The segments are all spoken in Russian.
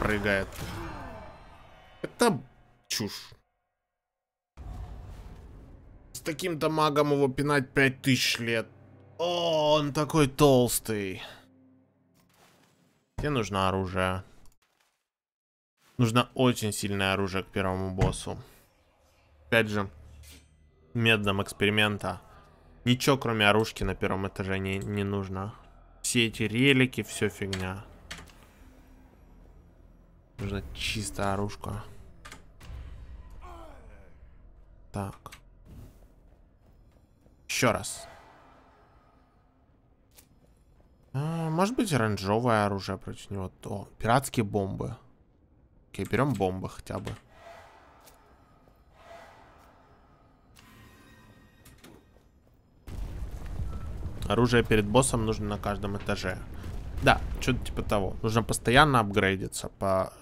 прыгает. Это чушь. С таким-то магом его пинать 5000 лет. О, он такой толстый. Мне нужно оружие. Нужно очень сильное оружие к первому боссу. Опять же, методом эксперимента. Ничего, кроме оружки на первом этаже не, не нужно. Все эти релики, все фигня. Нужна чистая оружка. Так. Еще раз. А, может быть, оранжевое оружие против него. О, пиратские бомбы. Окей, берем бомбы хотя бы. Оружие перед боссом нужно на каждом этаже. Да, что-то типа того. Нужно постоянно апгрейдиться по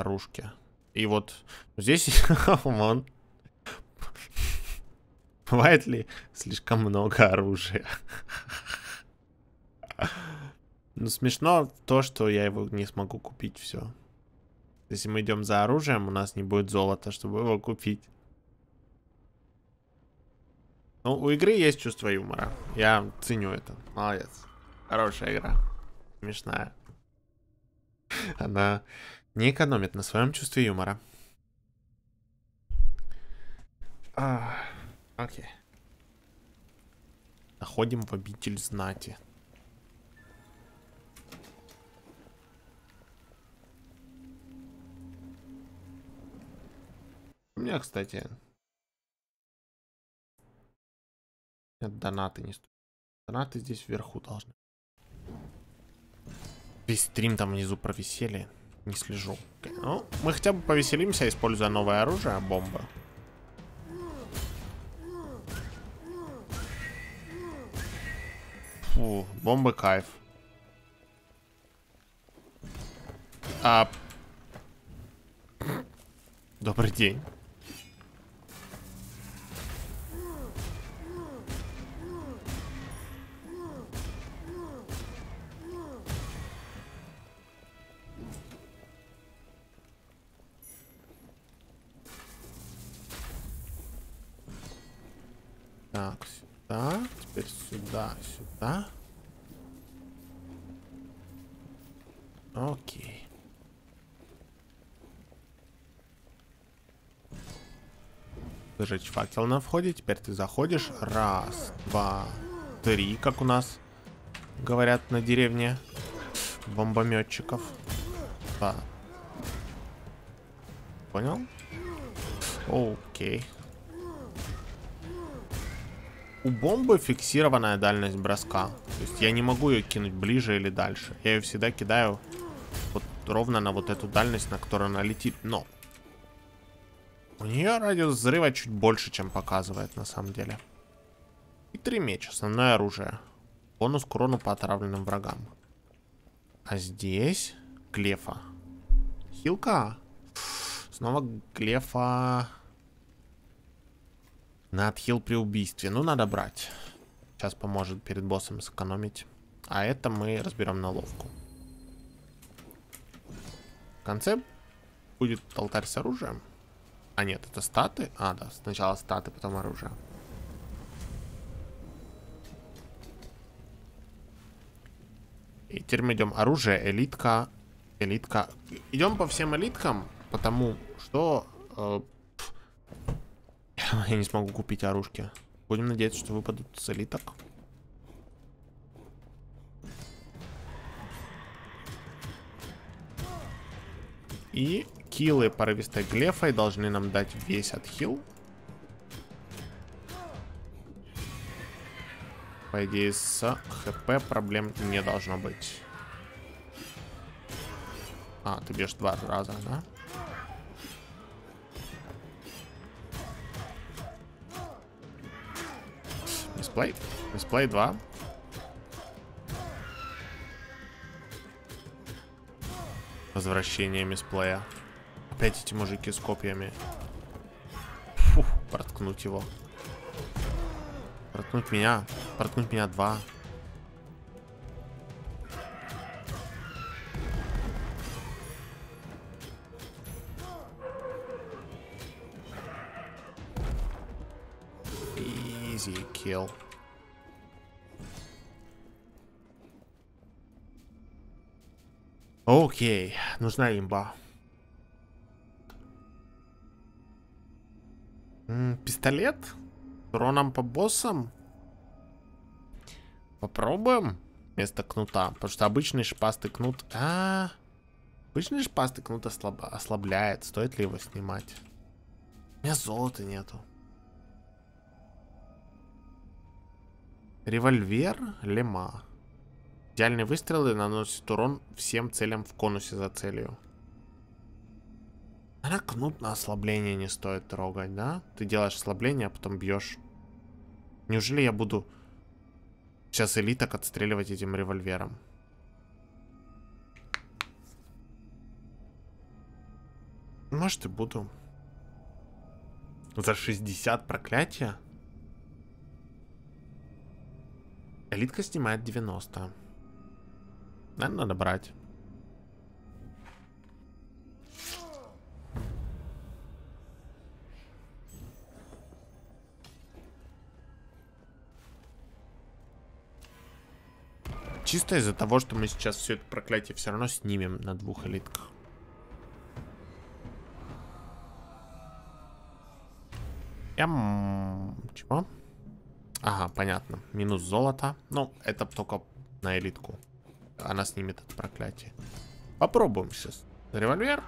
оружке. И вот здесь он Бывает ли слишком много оружия? Ну, смешно то, что я его не смогу купить все. Если мы идем за оружием, у нас не будет золота, чтобы его купить. Ну, у игры есть чувство юмора. Я ценю это. Молодец. Хорошая игра. Смешная. Она не экономит на своем чувстве юмора. Ах. Окей. Находим в обитель знати. У меня, кстати... Нет, донаты не стоят. Донаты здесь вверху должны. Весь стрим там внизу про веселье. Не слежу. Ну, мы хотя бы повеселимся, используя новое оружие, бомба. Фу, бомба кайф. А... Добрый день. Сюда. Теперь сюда, сюда. Окей. Зажечь факел на входе. Теперь ты заходишь. Раз, два, три, как у нас говорят на деревне бомбометчиков. Два. Понял? Окей. У бомбы фиксированная дальность броска. То есть я не могу ее кинуть ближе или дальше. Я ее всегда кидаю вот ровно на вот эту дальность, на которую она летит. Но у нее радиус взрыва чуть больше, чем показывает на самом деле. И три меч, основное оружие. Бонус к урону по отравленным врагам. А здесь глефа. Хилка. Снова глефа. На отхил при убийстве. Ну, надо брать. Сейчас поможет перед боссом сэкономить. А это мы разберем на ловку. В конце будет алтарь с оружием. А нет, это статы? А, да, сначала статы, потом оружие. И теперь мы идем оружие, элитка, элитка. Идем по всем элиткам, потому что э, я не смогу купить оружки. Будем надеяться, что выпадут с элиток. И киллы порывистой глефой должны нам дать весь отхил. По идее, с хп проблем не должно быть. А, ты бьешь два раза, да? Летсплей. Летсплей 2. Возвращение летсплея. Опять эти мужики с копьями. Фух, проткнуть его. Проткнуть меня. Проткнуть меня два. Easy kill. Окей, нужна имба. М, пистолет? Уроном по боссам? Попробуем вместо кнута. Потому что обычный шпастый кнут... А, -а, -а. Обычный шпастый кнут ослаб... ослабляет. Стоит ли его снимать? У меня золота нету. Револьвер Лема. Идеальные выстрелы наносят урон всем целям в конусе за целью. Наверное, кнут на ослабление не стоит трогать, да? Ты делаешь ослабление, а потом бьешь. Неужели я буду сейчас элиток отстреливать этим револьвером? Может и буду. За 60 проклятия? Элитка снимает 90. Наверное, надо брать. Чисто из-за того, что мы сейчас все это проклятие все равно снимем на двух элитках. Эм... Чего? Ага, понятно. Минус золото. Ну, это только на элитку. Она снимет это проклятие. Попробуем сейчас. Револьвер.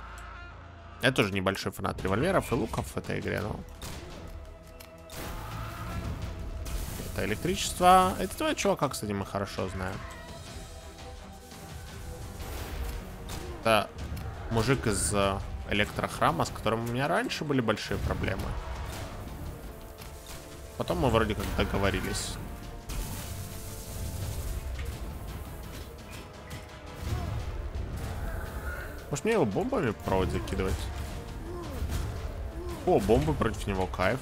Я тоже небольшой фанат револьверов и луков в этой игре, но... Это электричество. Этого чувака, кстати, мы хорошо знаем. Это мужик из э, электрохрама, с которым у меня раньше были большие проблемы. Потом мы вроде как договорились. Может мне его бомбами провод закидывать? О, бомбы против него, кайф.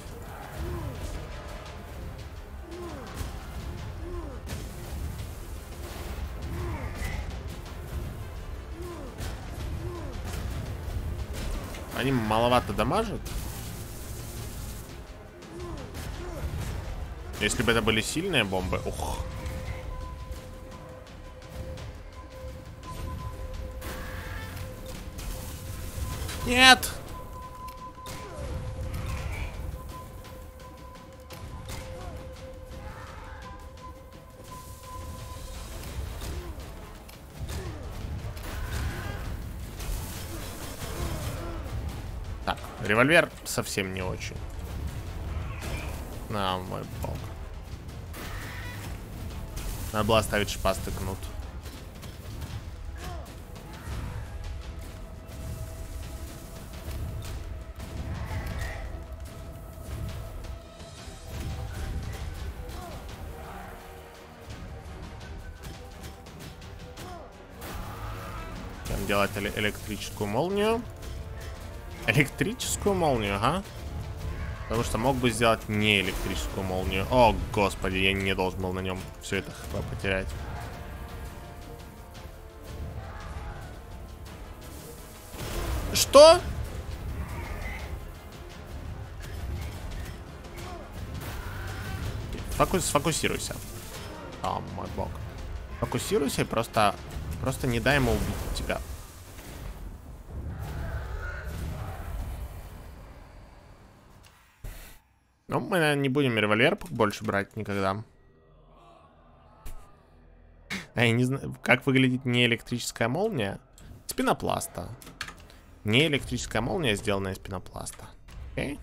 Они маловато дамажат. Если бы это были сильные бомбы, ух. Нет! Так, револьвер совсем не очень. На мой бог. Надо было оставить шпастый кнут. Будем делать электрическую молнию. Электрическую молнию, ага. Потому что мог бы сделать не электрическую молнию. О, господи, я не должен был на нем все это хп потерять. Что? Фокус, сфокусируйся. О, мой бог. Фокусируйся и просто, просто не дай ему убить тебя. Ну, мы, наверное, не будем револьвер больше брать никогда. А я не знаю, как выглядит не электрическая молния. Из пенопласта. Не электрическая молния, сделанная из пенопласта. Окей?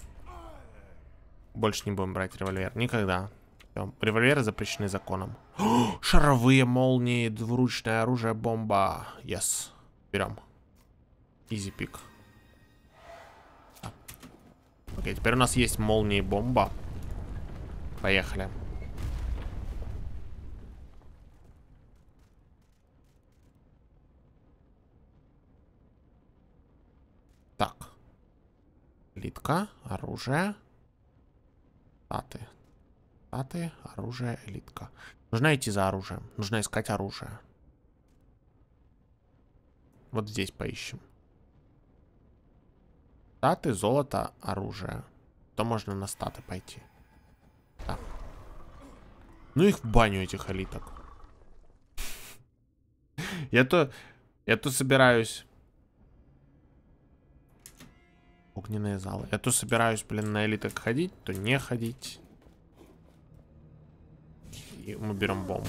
Больше не будем брать револьвер. Никогда. Все. Револьверы запрещены законом. О, шаровые молнии, двуручное оружие, бомба. Yes. Берем. Изи пик. Окей, теперь у нас есть молния бомба. Поехали. Так. Элитка, оружие. Статы. Статы, оружие, элитка. Нужно идти за оружием. Нужно искать оружие. Вот здесь поищем. Статы, золото, оружие. То можно на статы пойти. Так. Ну их в баню, этих элиток. Я то... Я то собираюсь... Огненные залы. Я то собираюсь, блин, на элиток ходить, то не ходить. И мы берем бомбу.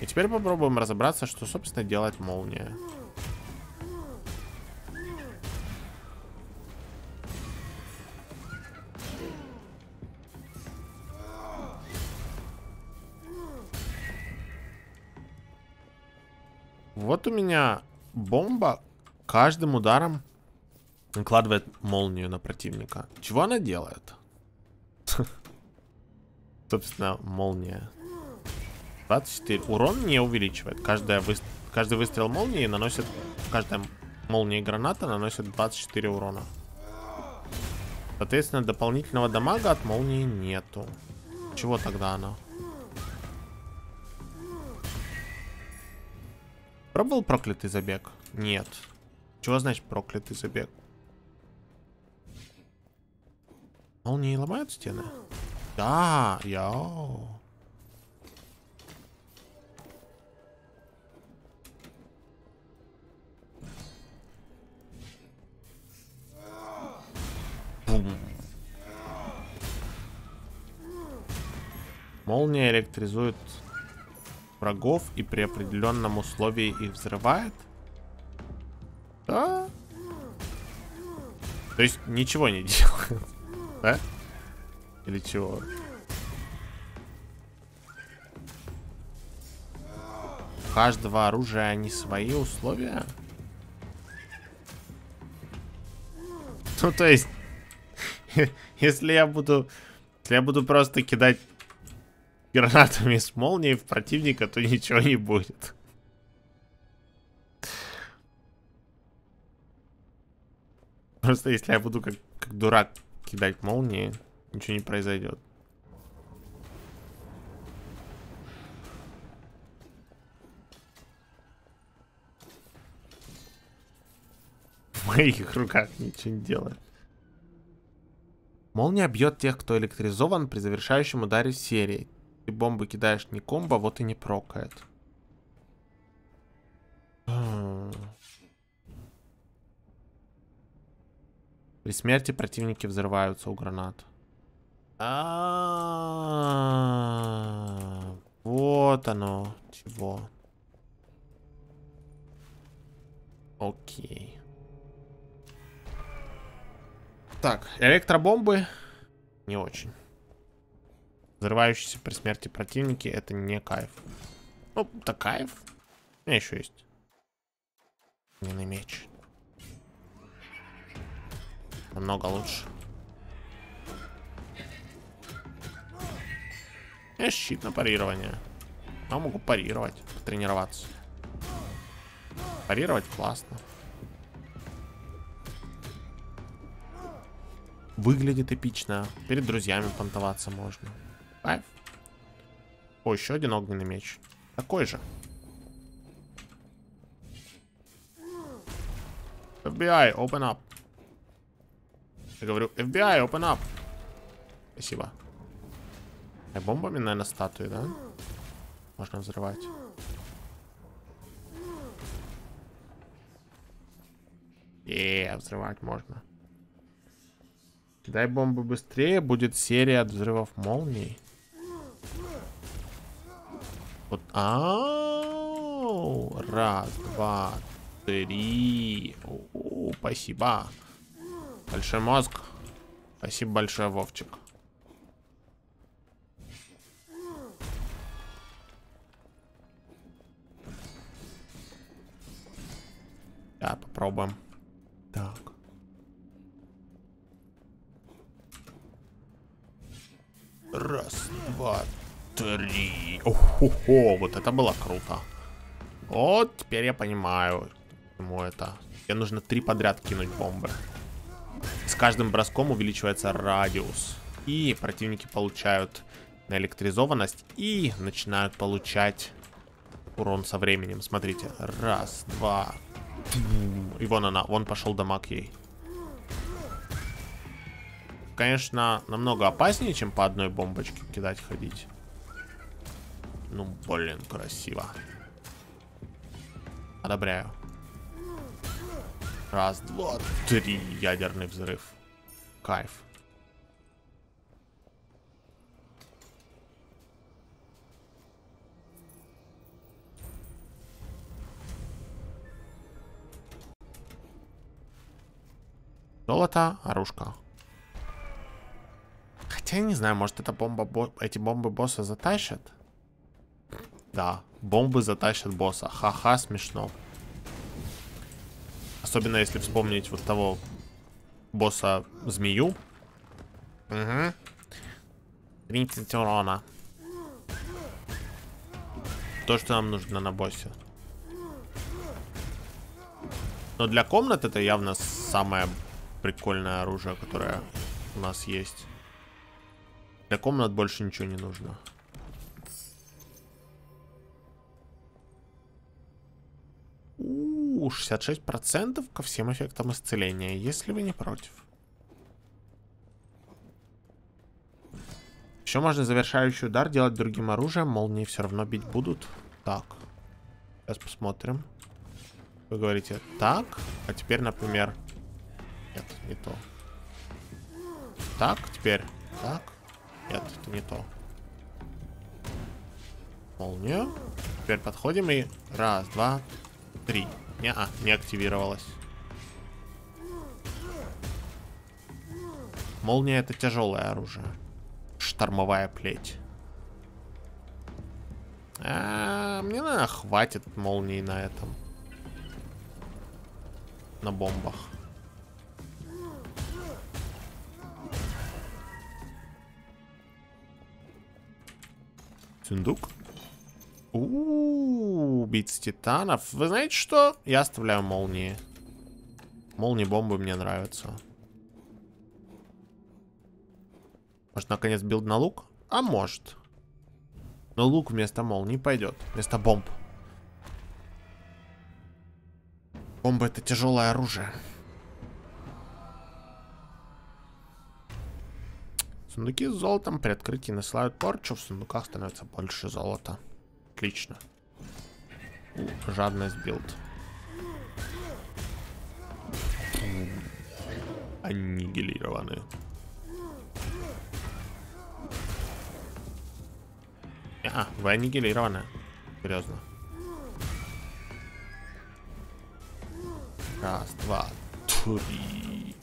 И теперь попробуем разобраться, что, собственно, делает молния. Вот у меня бомба каждым ударом накладывает молнию на противника. Чего она делает? Собственно, молния. 24. Урон не увеличивает. Каждая вы... Каждый выстрел молнии наносит... Каждая молния граната наносит 24 урона. Соответственно, дополнительного дамага от молнии нету. Чего тогда она? Пробовал проклятый забег? Нет. Чего значит проклятый забег? Молнии ломают стены? Да, яу. Молния электризует врагов и при определенном условии их взрывает? Да. То есть ничего не делает, да? Или чего? У каждого оружия они свои условия? Ну, то есть, если я буду... Если я буду просто кидать гранатами с молнией в противника, то ничего не будет. Просто если я буду как, как дурак кидать молнии, ничего не произойдет. В моих руках ничего не делает. Молния бьет тех, кто электризован при завершающем ударе серии. Ты бомбы кидаешь не комбо, вот и не прокает. При смерти противники взрываются у гранат. А, вот оно чего. Окей. Так, электробомбы не очень. Взрывающиеся при смерти противники это не кайф. Ну, это кайф. У меня еще есть. Не на меч. Намного лучше. Я щит на парирование. Я могу парировать, тренироваться. Парировать классно. Выглядит эпично. Перед друзьями понтоваться можно. Кайф. О, еще один огненный меч. Такой же. FBI, open up. Я говорю, FBI, open up. Спасибо. А бомбами, наверное, статуи, да? Можно взрывать. Е, взрывать можно. Дай бомбы быстрее, будет серия от взрывов молний. Вот, а, раз, два, три. -о спасибо. Большой мозг. Спасибо большое, Вовчик. Да, попробуем. Так. Раз, два, три. Охо, вот это было круто. Вот, теперь я понимаю, почему это. Мне нужно три подряд кинуть бомбы. С каждым броском увеличивается радиус. И противники получают наэлектризованность и начинают получать урон со временем. Смотрите. Раз, два. И вон она. Вон пошел дамаг ей. конечно, намного опаснее, чем по одной бомбочке кидать ходить. Ну, блин, красиво. Одобряю. Раз, два, три. Ядерный взрыв. Кайф. Золото, оружка. Хотя я не знаю, может это бомба, бо... эти бомбы босса затащат? Да, бомбы затащат босса. Ха-ха, смешно. Особенно если вспомнить вот того босса змею. Угу. 30 урона. То, что нам нужно на боссе. Но для комнат это явно самое прикольное оружие, которое у нас есть. Для комнат больше ничего не нужно. У, 66% ко всем эффектам исцеления, если вы не против. Еще можно завершающий удар делать другим оружием, молнии все равно бить будут. Так, сейчас посмотрим. Вы говорите так, а теперь, например, нет, не то. Так, теперь. Так. Нет, это не то. Молния. Теперь подходим и... Раз, два, три. Не, а, не активировалась. Молния это тяжелое оружие. Штормовая плеть. А, мне, наверное, хватит молнии на этом. На бомбах. Сундук. У, -у, У, убийц титанов. Вы знаете что? Я оставляю молнии. Молнии бомбы мне нравятся. Может, наконец build на лук? А может. Но лук вместо молнии пойдет. Вместо бомб. Бомба это тяжелое оружие. Сундуки с золотом при открытии насылают порчу, в сундуках становится больше золота. Отлично. Жадность build. Аннигилированы. А, вы аннигилированы. Серьезно. Раз, два, три.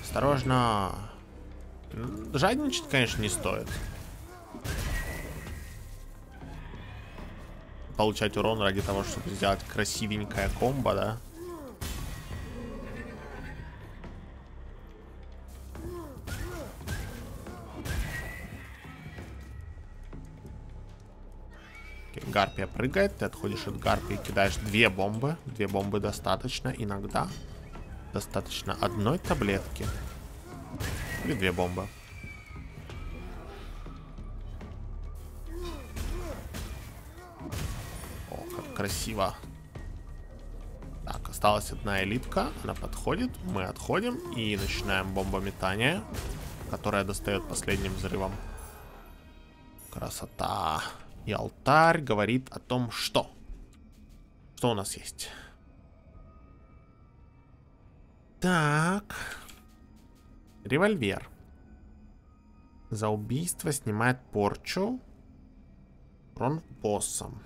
Осторожно. Жадничать, конечно, не стоит. Получать урон ради того, чтобы сделать красивенькое комбо, да? Гарпия прыгает, ты отходишь от гарпии, кидаешь две бомбы. Две бомбы достаточно иногда. Достаточно одной таблетки. Или две бомбы. Красиво. Так, осталась одна элитка. Она подходит. Мы отходим и начинаем бомбометание, которое достает последним взрывом. Красота. И алтарь говорит о том, что... Что у нас есть? Так... Револьвер. За убийство снимает порчу. Урон боссом.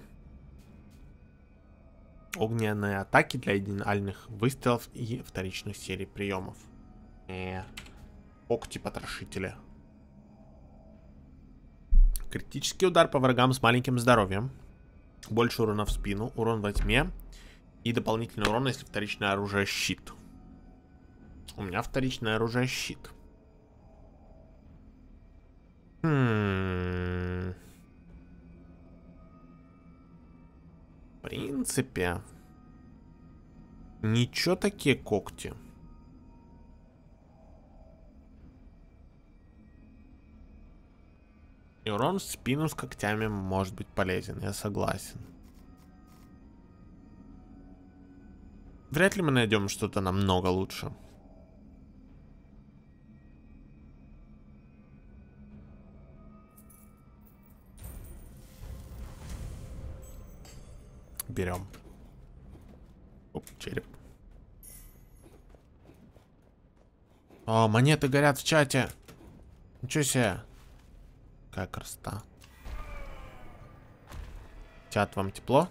Огненные атаки для идеальных выстрелов и вторичных серий приемов. Э, когти потрошителя. Критический удар по врагам с маленьким здоровьем. Больше урона в спину, урон во тьме. И дополнительный урон, если вторичное оружие щит. У меня вторичное оружие щит. Хм. Принципе. Ничего такие когти. И урон в спину с когтями может быть полезен, я согласен. Вряд ли мы найдем что-то намного лучше. Берем. Оп, череп. О, монеты горят в чате. Ничего себе. Какая красота. Чат, вам тепло?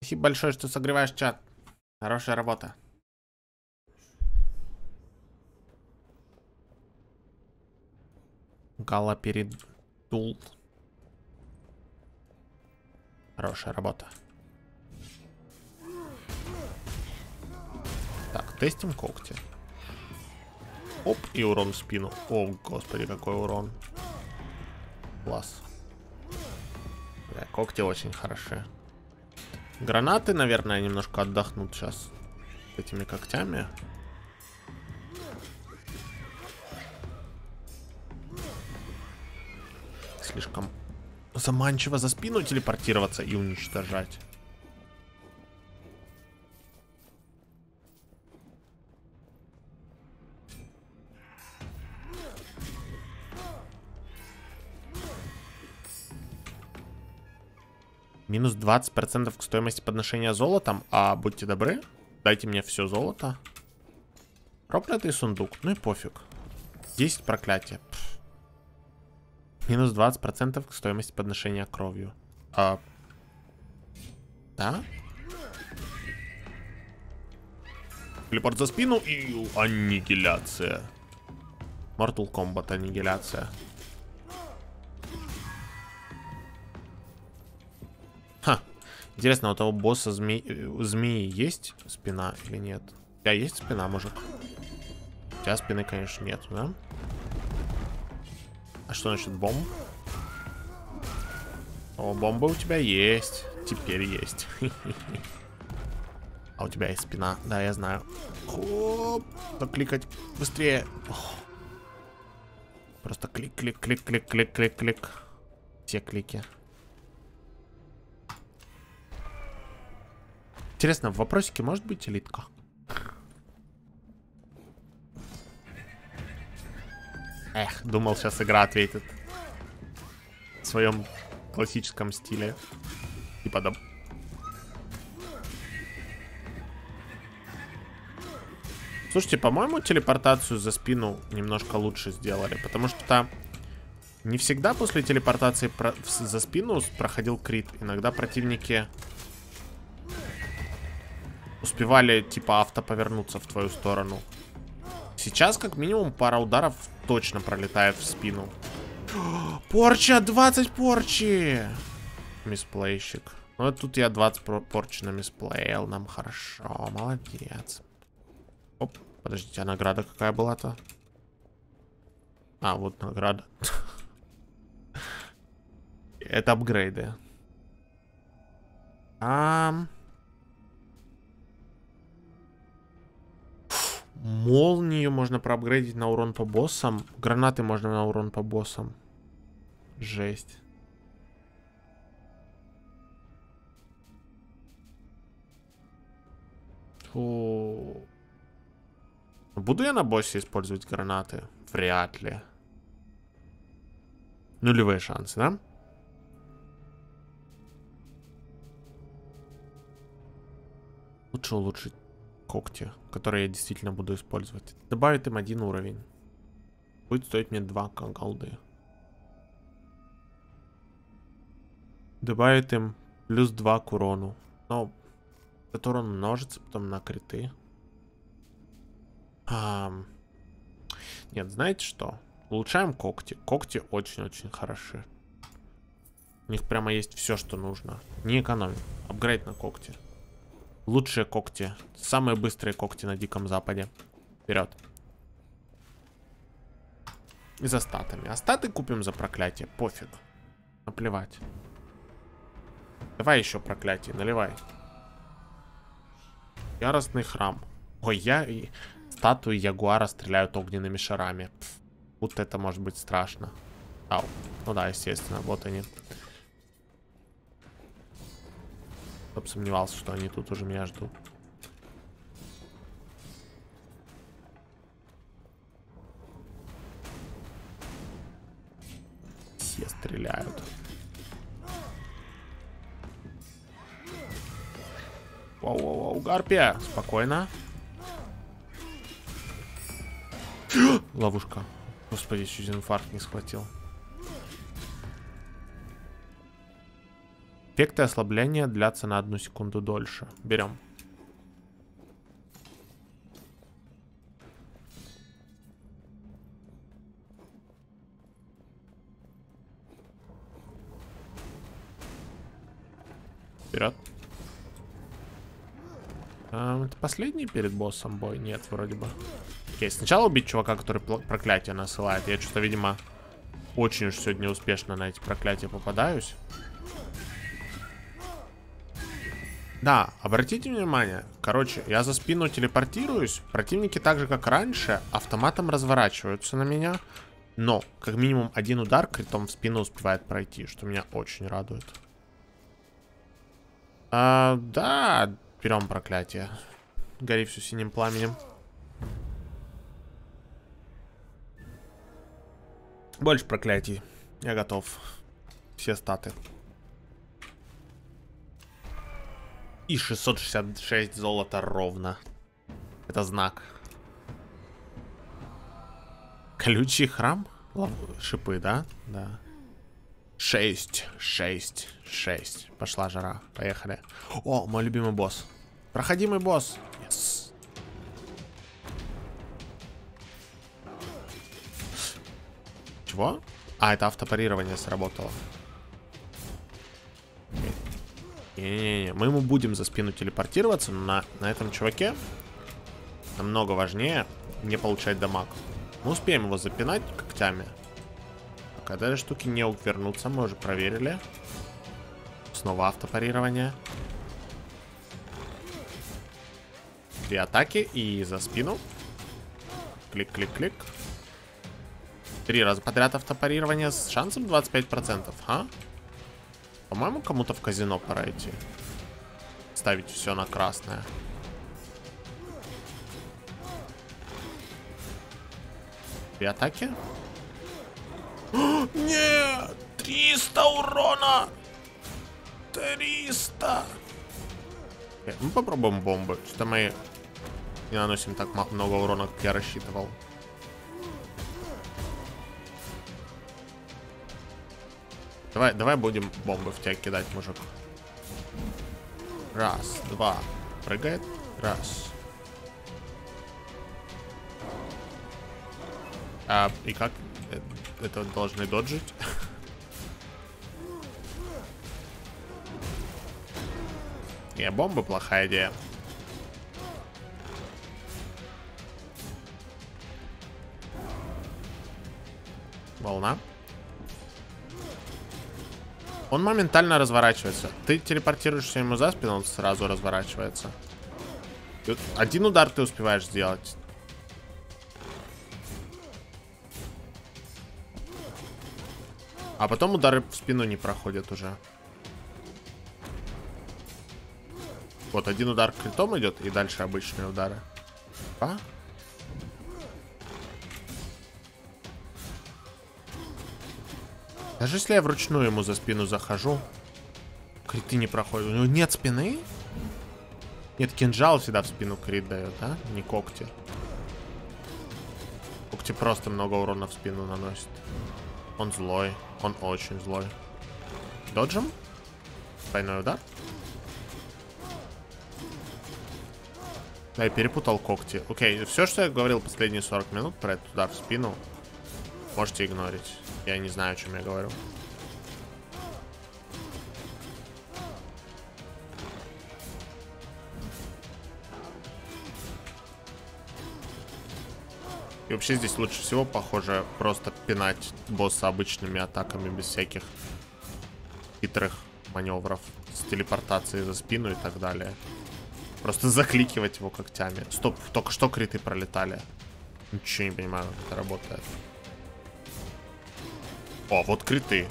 Спасибо большое, что согреваешь чат. Хорошая работа. Гала передул. Хорошая работа. Так, тестим когти. Оп, и урон в спину. О, господи, какой урон. Класс. Да, когти очень хороши. Гранаты, наверное, немножко отдохнут сейчас. Этими когтями. Слишком заманчиво за спину телепортироваться и уничтожать. Минус 20% к стоимости подношения золотом. А будьте добры, дайте мне все золото. Проклятый сундук. Ну и пофиг. 10 проклятия. Минус 20% к стоимости подношения кровью. А... Да? Телепорт за спину и аннигиляция. Mortal Kombat аннигиляция. Интересно, у того босса зме... змеи есть спина или нет? У тебя есть спина, мужик? У тебя спины, конечно, нет, да? А что значит бомб? О, бомба у тебя есть. Теперь есть. А у тебя есть спина. Да, я знаю. Хоп. кликать быстрее. Просто клик, клик, клик, клик, клик, клик, клик. Все клики. Интересно, в вопросике может быть элитка? Эх, думал, сейчас игра ответит. В своем классическом стиле. Типа да. Слушайте, по-моему, телепортацию за спину немножко лучше сделали. Потому что не всегда после телепортации про за спину проходил крит. Иногда противники успевали, типа, авто повернуться в твою сторону. Сейчас, как минимум, пара ударов точно пролетает в спину. Порча! 20 порчи! Мисплейщик. Ну, тут я 20 порчи на мисплейл. Нам хорошо. Молодец. Оп, подождите, а награда какая была-то? А, вот награда. Это апгрейды. Ам... Молнию можно проапгрейдить на урон по боссам. Гранаты можно на урон по боссам. Жесть. Фу. Буду я на боссе использовать гранаты? Вряд ли. Нулевые шансы, да? Лучше улучшить когти, которые я действительно буду использовать. Добавит им один уровень. Будет стоить мне 2 голды. Добавит им плюс 2 к урону. Но этот урон множится потом на криты. А, нет, знаете что? Улучшаем когти. Когти очень-очень хороши. У них прямо есть все, что нужно. Не экономим. Апгрейд на когти. Лучшие когти. Самые быстрые когти на Диком Западе. Вперед. И за статами. А купим за проклятие. Пофиг. Наплевать. Давай еще проклятие. Наливай. Яростный храм. Ой, я статуи Ягуара стреляют огненными шарами. Пф, будто это может быть страшно. Ау. Ну да, естественно. Вот они. чтобы сомневался, что они тут уже меня ждут. Все стреляют. Воу-воу-воу, Гарпия! Спокойно. Ловушка. Господи, чуть инфаркт не схватил. Эффекты ослабления длятся на одну секунду дольше. Берем. Вперед. А, это последний перед боссом бой? Нет, вроде бы. Окей, сначала убить чувака, который проклятие насылает. Я что-то, видимо, очень уж сегодня успешно на эти проклятия попадаюсь. Да, обратите внимание. Короче, я за спину телепортируюсь. Противники так же, как раньше, автоматом разворачиваются на меня. Но, как минимум, один удар критом в спину успевает пройти, что меня очень радует. А, да, берем проклятие. Гори все синим пламенем. Больше проклятий. Я готов. Все статы. И 666 золота ровно. Это знак. Колючий храм? Шипы, да? Да. 6, 6, 6. Пошла жара. Поехали. О, мой любимый босс. Проходимый босс. Yes. Чего? А, это автопарирование сработало. Не-не-не, мы ему будем за спину телепортироваться, но на, на этом чуваке намного важнее не получать дамаг. Мы успеем его запинать когтями. Когда штуки не увернутся, мы уже проверили. Снова автопарирование. Три атаки и за спину. Клик-клик-клик. Три раза подряд автопарирование с шансом 25%, а? По-моему, кому-то в казино пора идти. Ставить все на красное. Три атаки. Нет! 300 урона! 300! Мы попробуем бомбы. Что-то мы не наносим так много урона, как я рассчитывал. Давай, давай будем бомбы в тебя кидать, мужик. Раз, два. Прыгает. Раз. А, и как? Э, это должны доджить? Не, бомба плохая идея. Волна. Он моментально разворачивается. Ты телепортируешься ему за спину, он сразу разворачивается. Один удар ты успеваешь сделать. А потом удары в спину не проходят уже. Вот один удар критом идет, и дальше обычные удары. А? Даже если я вручную ему за спину захожу, криты не проходят. У него нет спины? Нет, кинжал всегда в спину крит дает, да? Не когти. Когти просто много урона в спину наносит. Он злой. Он очень злой. Доджим? Двойной удар? Да, я перепутал когти. Окей, все, что я говорил последние 40 минут про этот удар в спину, можете игнорить. Я не знаю, о чем я говорю. И вообще здесь лучше всего, похоже, просто пинать босса обычными атаками без всяких хитрых маневров с телепортацией за спину и так далее. Просто закликивать его когтями. Стоп, только что криты пролетали. Ничего не понимаю, как это работает. О, вот криты.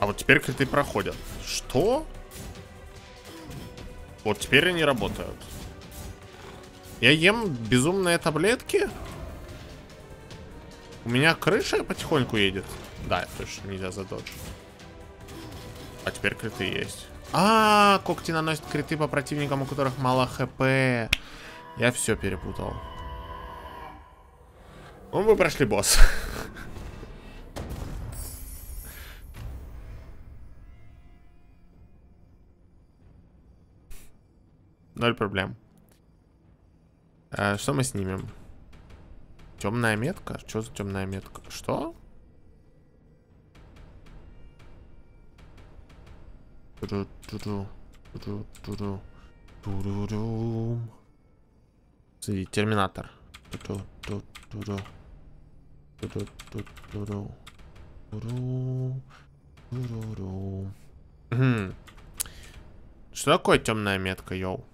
А вот теперь криты проходят. Что? Вот теперь они работают. Я ем безумные таблетки? У меня крыша потихоньку едет. Да, точно нельзя задоджить. А теперь криты есть. А, -а, -а когти наносят криты по противникам, у которых мало хп. Я все перепутал. Ну, мы прошли босс. Ноль проблем. А, что мы снимем? Темная метка? Что за темная метка? Что? Смотри, терминатор. Что такое темная метка, йоу?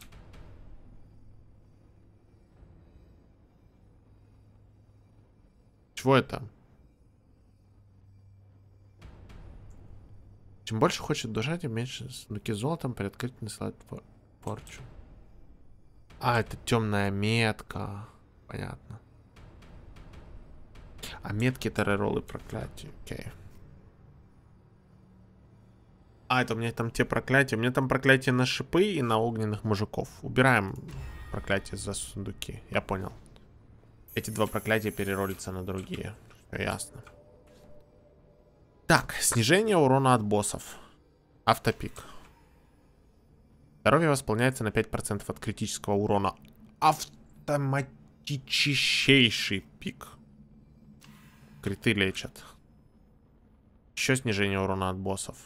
Чего это? Чем больше хочет душа, тем меньше сундуки золотом при открытии насылают порчу. А, это темная метка. Понятно. А метки это реролы проклятия. Окей. А, это у меня там те проклятия. У меня там проклятие на шипы и на огненных мужиков. Убираем проклятие за сундуки. Я понял. Эти два проклятия переролятся на другие. Все ясно. Так, снижение урона от боссов. Автопик. Здоровье восполняется на 5% от критического урона. Автоматичайший пик. Криты лечат. Еще снижение урона от боссов.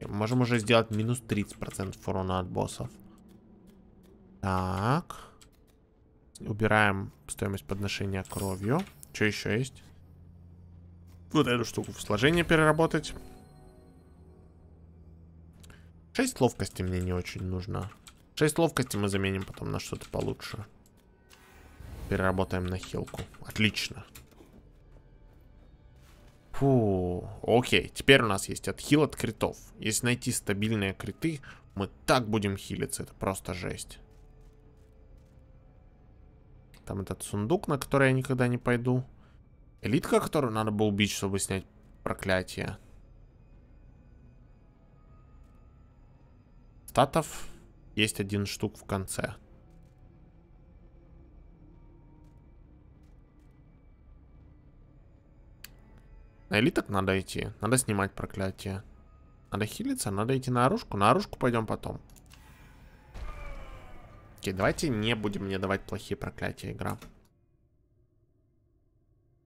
Можем уже сделать минус 30% урона от боссов. Так. Убираем стоимость подношения кровью. Что еще есть? Вот эту штуку в сложение переработать. 6 ловкости мне не очень нужно. 6 ловкости мы заменим потом на что-то получше. Переработаем на хилку. Отлично. Фу, окей. Теперь у нас есть отхил от критов. Если найти стабильные криты, мы так будем хилиться. Это просто жесть. Там этот сундук, на который я никогда не пойду. Элитка, которую надо было убить, чтобы снять проклятие. Статов есть один штук в конце. На элиток надо идти. Надо снимать проклятие. Надо хилиться, надо идти на оружку. На оружку пойдем потом. Окей, давайте не будем мне давать плохие проклятия, игра.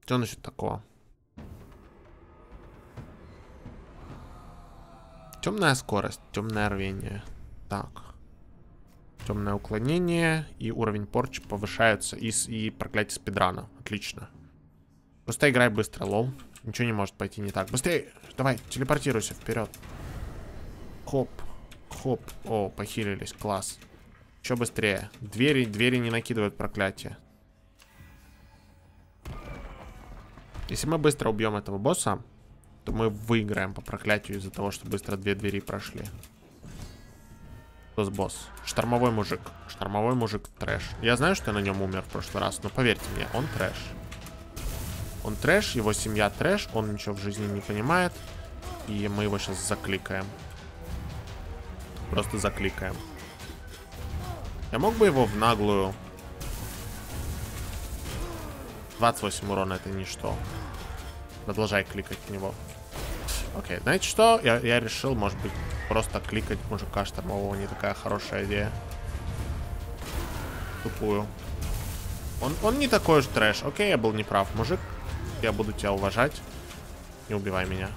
Что насчет такого? Темная скорость, темное рвение. Так. Темное уклонение и уровень порчи повышаются. И, и проклятие спидрана. Отлично. Просто играй быстро, лол. Ничего не может пойти не так. Быстрее! Давай, телепортируйся вперед. Хоп. Хоп. О, похилились. Класс. Еще быстрее. Двери, двери не накидывают проклятие. Если мы быстро убьем этого босса, то мы выиграем по проклятию из-за того, что быстро две двери прошли. Кто босс? Штормовой мужик. Штормовой мужик трэш. Я знаю, что я на нем умер в прошлый раз, но поверьте мне, он трэш. Он трэш, его семья трэш, он ничего в жизни не понимает. И мы его сейчас закликаем. Просто закликаем. Я мог бы его в наглую... 28 урона это ничто. Продолжай кликать в него. Окей, знаете что? Я, я решил, может быть, просто кликать мужика штормового не такая хорошая идея. Тупую. Он, он не такой уж трэш. Окей, я был неправ. Мужик, я буду тебя уважать. Не убивай меня.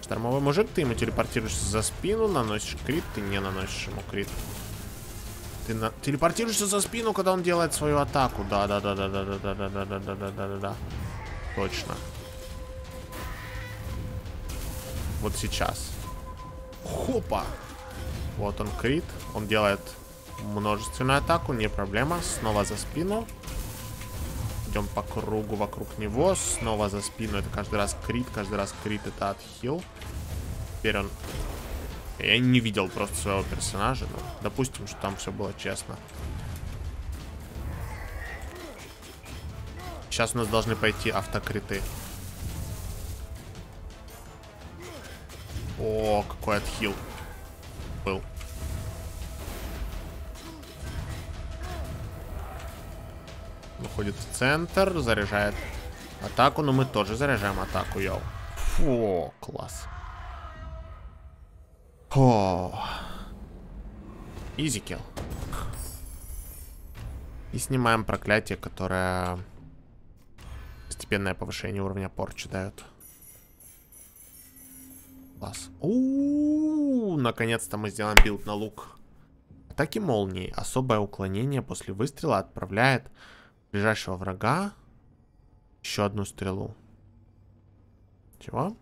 Штормовой мужик, ты ему телепортируешься за спину, наносишь крит, ты не наносишь ему крит. Ты на... телепортируешься за спину, когда он делает свою атаку. Да, да, да, да, да, да, да, да, да, да, да, да, да, да, да. Точно. Вот сейчас. Хопа! Вот он крит. Он делает множественную атаку, не проблема. Снова за спину. Идем по кругу вокруг него. Снова за спину. Это каждый раз крит. Каждый раз крит это отхил. Теперь он я не видел просто своего персонажа, но допустим, что там все было честно. Сейчас у нас должны пойти автокриты. О, какой отхил был. Выходит в центр, заряжает атаку, но мы тоже заряжаем атаку, yo. Фу, класс. О. Easy. И снимаем проклятие, которое постепенное повышение уровня порчи дает. Класс. Наконец-то мы сделаем build на лук. Атаки молнии. Особое уклонение после выстрела отправляет ближайшего врага еще одну стрелу. Чего?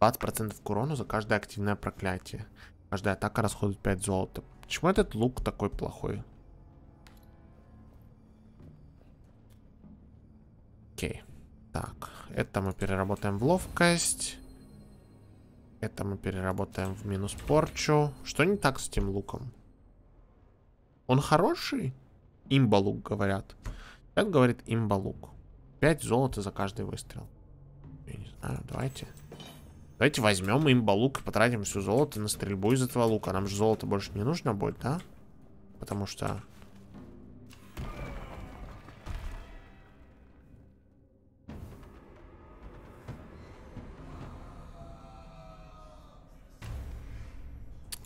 20% к урону за каждое активное проклятие. Каждая атака расходует 5 золота. Почему этот лук такой плохой? Окей. Так, это мы переработаем в ловкость. Это мы переработаем в минус порчу. Что не так с этим луком? Он хороший? Имба-лук, говорят. Это говорит имба-лук. 5 золота за каждый выстрел. Я не знаю. Давайте возьмем имба-лук и потратим все золото на стрельбу из этого лука. Нам же золото больше не нужно будет, да? Потому что...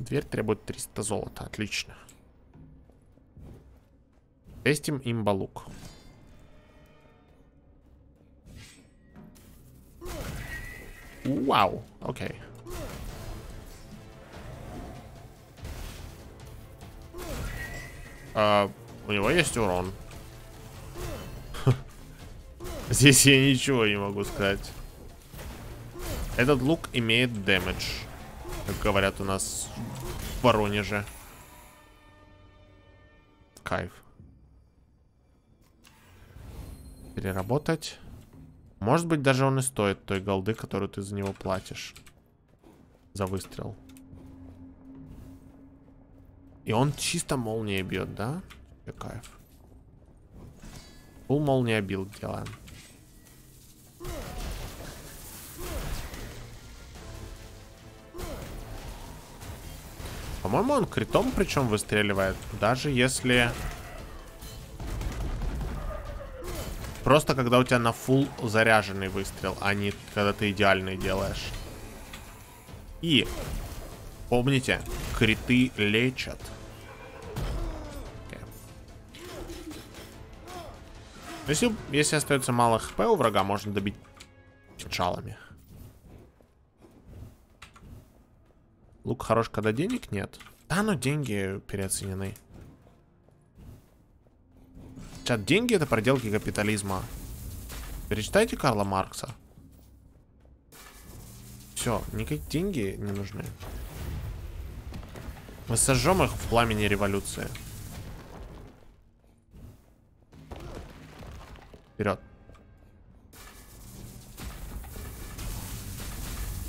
Дверь требует 300 золота. Отлично. Тестим имба-лук. Вау, окей. А, у него есть урон. Здесь я ничего не могу сказать. Этот лук имеет damage. Как говорят у нас в Воронеже. Кайф. Переработать. Может быть, даже он и стоит той голды, которую ты за него платишь. За выстрел. И он чисто молнией бьет, да? И кайф. Full молния build делаем. По-моему, он критом причем выстреливает. Даже если Просто когда у тебя на full заряженный выстрел, а не когда ты идеальный делаешь. И помните, криты лечат. Если, если остается мало хп у врага, можно добить кинжалами. Лук хорош, когда денег нет. Да, но деньги переоценены. Чат, деньги это проделки капитализма. Перечитайте Карла Маркса. Все, никакие деньги не нужны. Мы сожжем их в пламени революции. Вперед.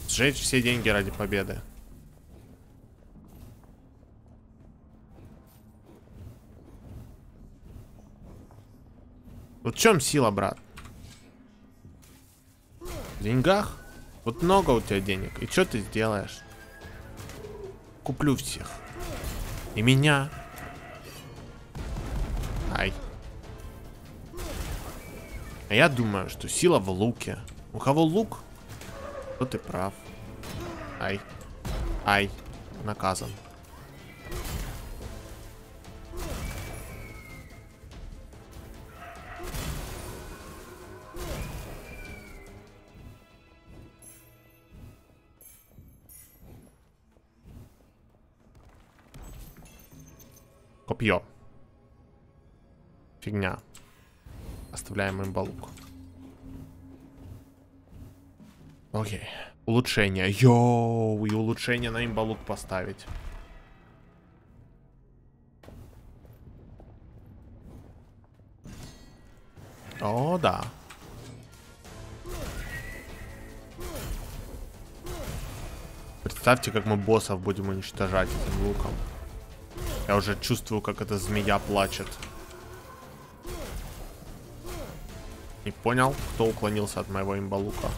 Сжечь все деньги ради победы. Вот в чем сила, брат? В деньгах? Вот много у тебя денег. И что ты сделаешь? Куплю всех. И меня. Ай. А я думаю, что сила в луке. У кого лук, то ты прав. Ай. Ай. Наказан. Копье. Фигня. Оставляем имбалук. Окей. Улучшение. Йоу, и улучшение на имбалук поставить. О, да. Представьте, как мы боссов будем уничтожать этим луком. Я уже чувствую, как эта змея плачет. Не понял, кто уклонился от моего имбалука.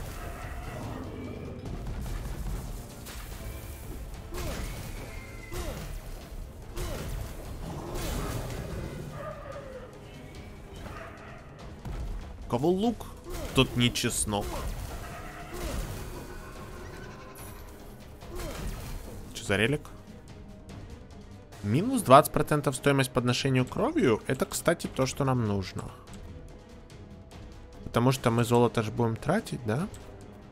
кого лук, тот не чеснок. Что за релик? Минус 20% стоимость подношению кровью. Это, кстати, то, что нам нужно. Потому что мы золото же будем тратить, да?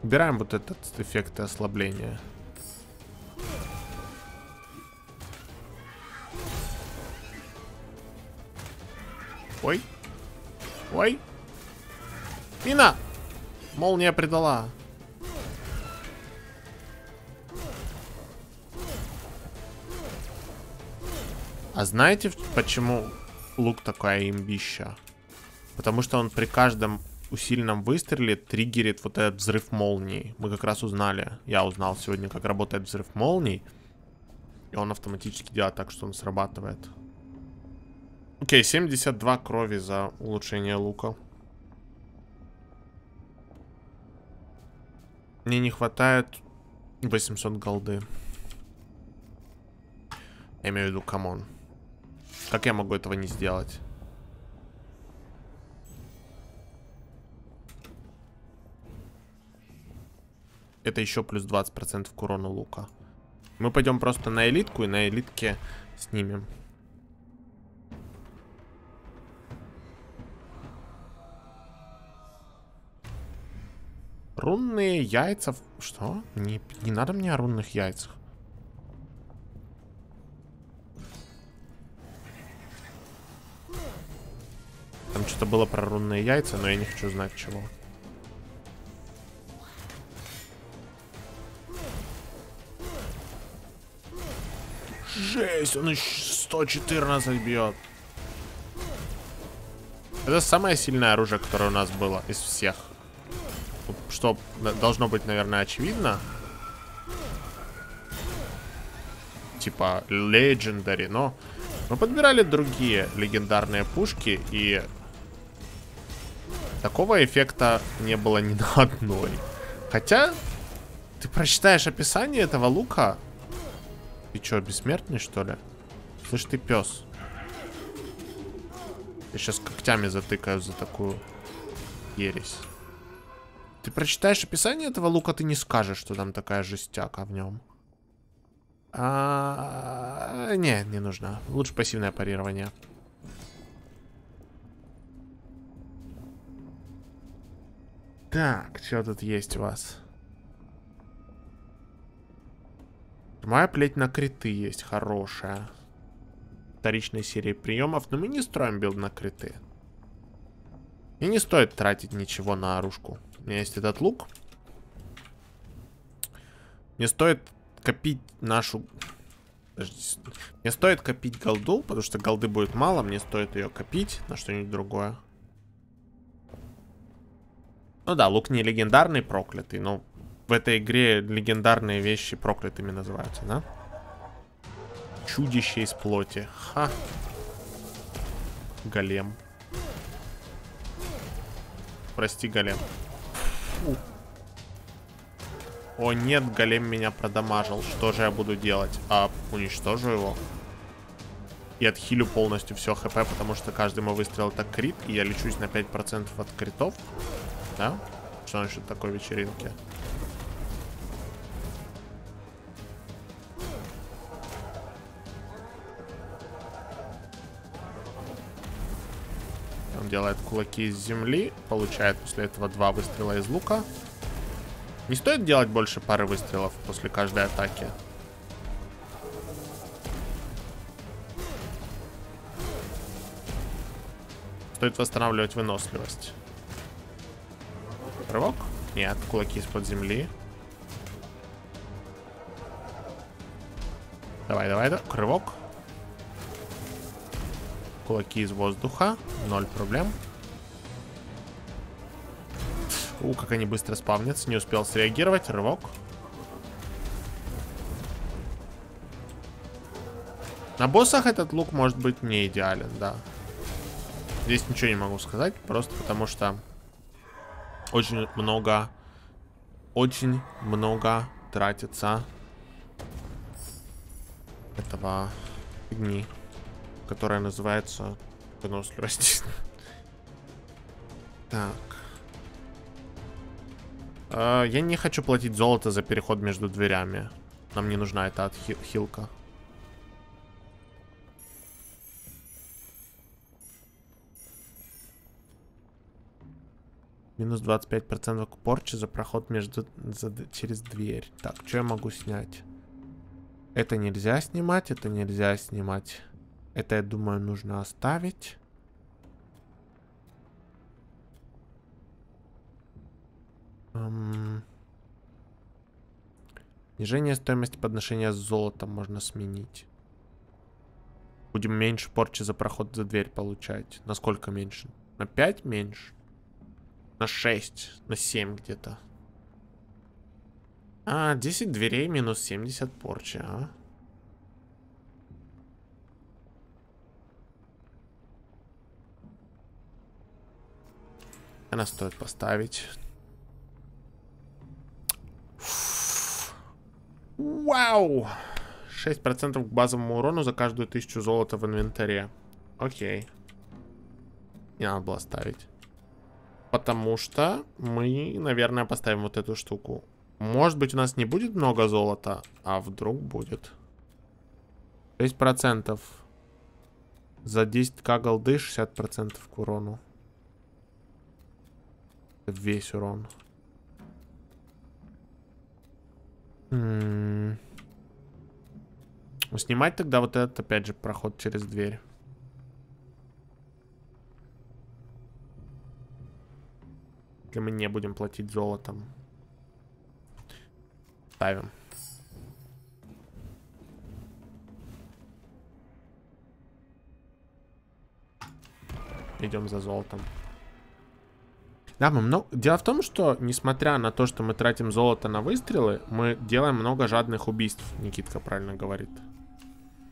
Убираем вот этот эффект ослабления. Ой. Ой. Мина! Молния предала. А знаете, почему лук такая имбища? Потому что он при каждом усиленном выстреле триггерит вот этот взрыв молнии. Мы как раз узнали. Я узнал сегодня, как работает взрыв молний. И он автоматически делает так, что он срабатывает. Окей, 72 крови за улучшение лука. Мне не хватает 800 голды. Я имею в виду, come on. Как я могу этого не сделать? Это еще плюс 20% к урону лука. Мы пойдем просто на элитку и на элитке снимем. Рунные яйца... Что? Не, не надо мне о рунных яйцах. Там что-то было про рунные яйца, но я не хочу знать чего. Жесть, он еще 114 бьет. Это самое сильное оружие, которое у нас было из всех что должно быть, наверное, очевидно. Типа Legendary, но мы подбирали другие легендарные пушки, и такого эффекта не было ни на одной. Хотя, ты прочитаешь описание этого лука. Ты что, бессмертный, что ли? Слышь, ты пес. Я сейчас когтями затыкаю за такую ересь. Ты прочитаешь описание этого лука, ты не скажешь, что там такая жестяка в нем. А, не, не нужно. Лучше пассивное парирование. Так, что тут есть у вас? Моя плеть на криты есть, хорошая. Вторичной серии приемов, но мы не строим билд на криты. И не стоит тратить ничего на оружку. У меня есть этот лук. Не стоит копить нашу... Подожди. Мне стоит копить голду, потому что голды будет мало. Мне стоит ее копить на что-нибудь другое. Ну да, лук не легендарный, проклятый. Но в этой игре легендарные вещи проклятыми называются, да? Чудище из плоти. Ха. Голем. Прости, голем. Фу. О нет, голем меня продамажил. Что же я буду делать? А, уничтожу его. И отхилю полностью все хп, потому что каждый мой выстрел это крит, и я лечусь на 5% от критов. Да? Что насчет такой вечеринки? Он делает кулаки из земли. Получает после этого два выстрела из лука. Не стоит делать больше пары выстрелов после каждой атаки. Стоит восстанавливать выносливость. Рывок? Нет, кулаки из-под земли. Давай, давай, да. Рывок. Кулаки из воздуха. Ноль проблем. У, как они быстро спавнятся. Не успел среагировать. Рывок. На боссах этот лук может быть не идеален, да. Здесь ничего не могу сказать, просто потому что очень много, очень много тратится этого фигни которая называется выносливость. Так. Э, я не хочу платить золото за переход между дверями. Нам не нужна эта отхилка. Минус 25% к порче за проход между за, через дверь. Так, что я могу снять? Это нельзя снимать, это нельзя снимать. Это, я думаю, нужно оставить. Эм... Снижение стоимости подношения с золотом можно сменить. Будем меньше порчи за проход за дверь получать. Насколько меньше? На 5 меньше? На 6, на 7 где-то. А, 10 дверей минус 70 порчи, а? Она стоит поставить. Вау! 6% к базовому урону за каждую тысячу золота в инвентаре. Окей. Не надо было ставить. Потому что мы, наверное, поставим вот эту штуку. Может быть, у нас не будет много золота, а вдруг будет. 6%. За 10к голды 60% к урону. Весь урон. М -м -м. Снимать тогда вот этот, опять же, проход через дверь. Если мы не будем платить золотом. Ставим. Идем за золотом. Да, мы много... Дело в том, что, несмотря на то, что мы тратим золото на выстрелы, мы делаем много жадных убийств, Никитка правильно говорит.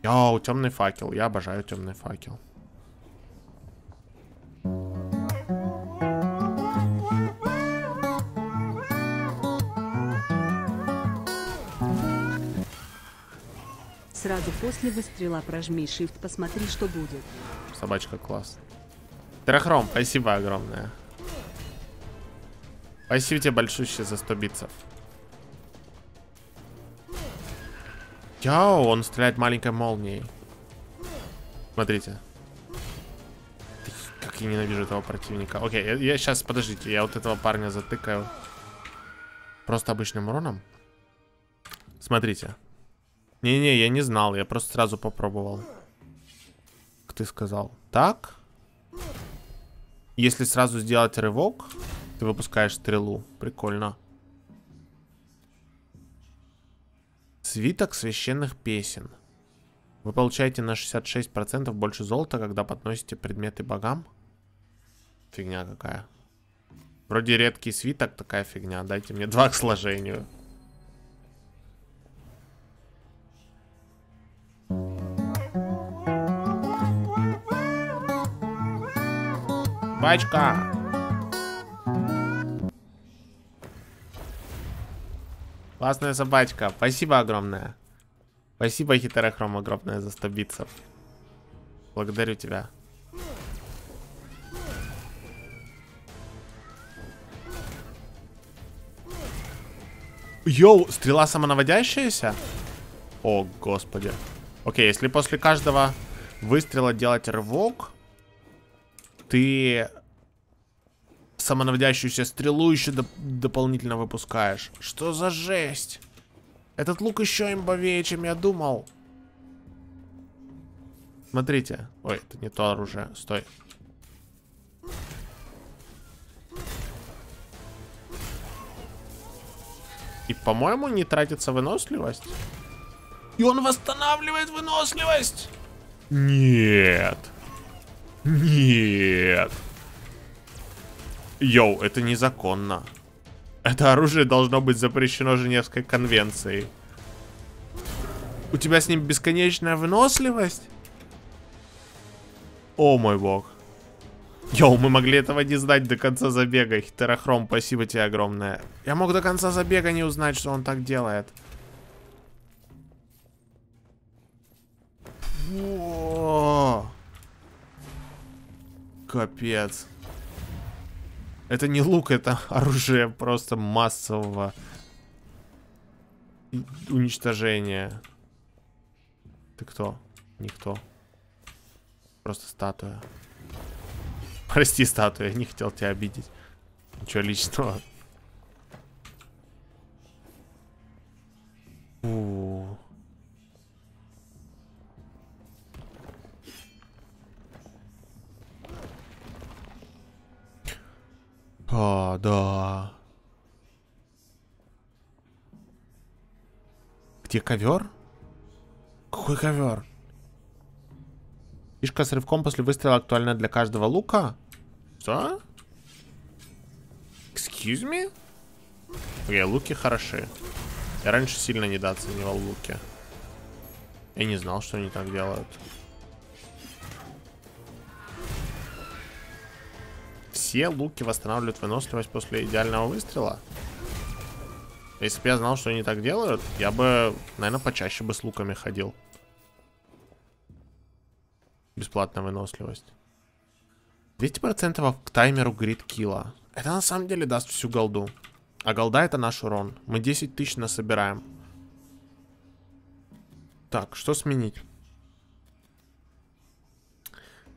Йоу, темный факел. Я обожаю темный факел. Сразу после выстрела прожми Shift, посмотри, что будет. Собачка класс. Терахром, спасибо огромное. Спасибо тебе большущее за 100 битцев. Йоу, он стреляет маленькой молнией. Смотрите. Как я ненавижу этого противника. Окей, я, я сейчас, подождите, я вот этого парня затыкаю. Просто обычным уроном. Смотрите. Не-не, я не знал, я просто сразу попробовал. Как ты сказал. Так. Если сразу сделать рывок, ты выпускаешь стрелу. Прикольно. Свиток священных песен. Вы получаете на 66% больше золота, когда подносите предметы богам. Фигня какая. Вроде редкий свиток, такая фигня. Дайте мне два к сложению. Собачка. Классная собачка. Спасибо огромное. Спасибо, Хитерохром, огромное за 100 битцев. Благодарю тебя. Йоу, стрела самонаводящаяся? О, господи. Окей, если после каждого выстрела делать рывок, ты самонаводящуюся стрелу еще доп дополнительно выпускаешь. Что за жесть? Этот лук еще имбовее, чем я думал. Смотрите. Ой, это не то оружие. Стой. И, по-моему, не тратится выносливость. И он восстанавливает выносливость. Нет. Нет. Йоу, это незаконно. Это оружие должно быть запрещено Женевской конвенцией. У тебя с ним бесконечная выносливость? О мой бог. Йоу, мы могли этого не знать до конца забега. Хитерохром, спасибо тебе огромное. Я мог до конца забега не узнать, что он так делает. Капец. Это не лук, это оружие просто массового уничтожения. Ты кто? Никто. Просто статуя. Прости, статуя, я не хотел тебя обидеть. Ничего личного. Фу. А, да. Где ковер? Какой ковер? Фишка с рывком после выстрела актуальна для каждого лука? Что? Excuse me? Окей, okay, луки хороши. Я раньше сильно недооценивал луки. Я не знал, что они так делают. Все луки восстанавливают выносливость после идеального выстрела? Если бы я знал, что они так делают, я бы, наверное, почаще бы с луками ходил. Бесплатная выносливость. 200% к таймеру грид килла. Это на самом деле даст всю голду. А голда это наш урон. Мы 10 тысяч насобираем. Так, что сменить?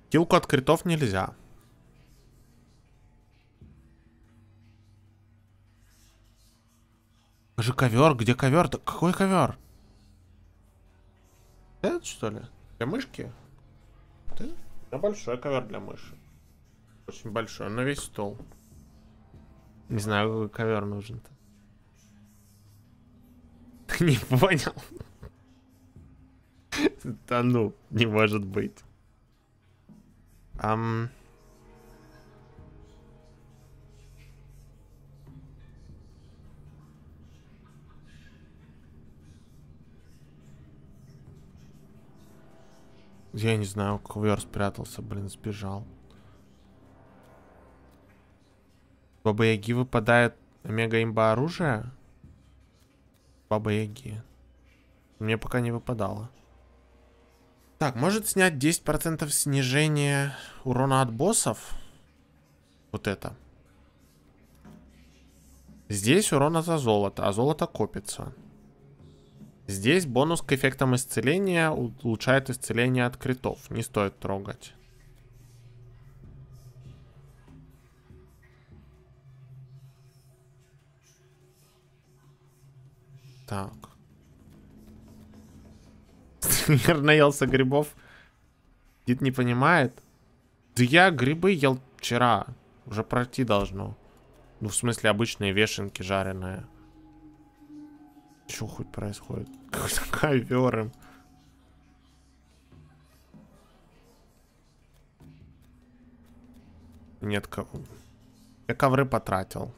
Килку от критов нельзя. Же ковер, где ковер? -то? Какой ковер? Этот что ли? Для мышки? Ты? Да большой ковер для мыши. Очень большой, на весь стол. Не знаю, какой ковер нужен-то. Ты не понял? Да ну, не может быть. Ам... Я не знаю, ковер спрятался, блин, сбежал. Баба Яги выпадает омега имба оружие? Баба Яги. Мне пока не выпадало. Так, может снять 10% снижения урона от боссов? Вот это. Здесь урон за золото, а золото копится. Здесь бонус к эффектам исцеления улучшает исцеление от критов. Не стоит трогать. Так. Мир наелся грибов. Дид не понимает. Да я грибы ел вчера. Уже пройти должно. Ну, в смысле, обычные вешенки жареные. Что хоть происходит? Какой-то ковер им. Нет, ков... я ковры потратил.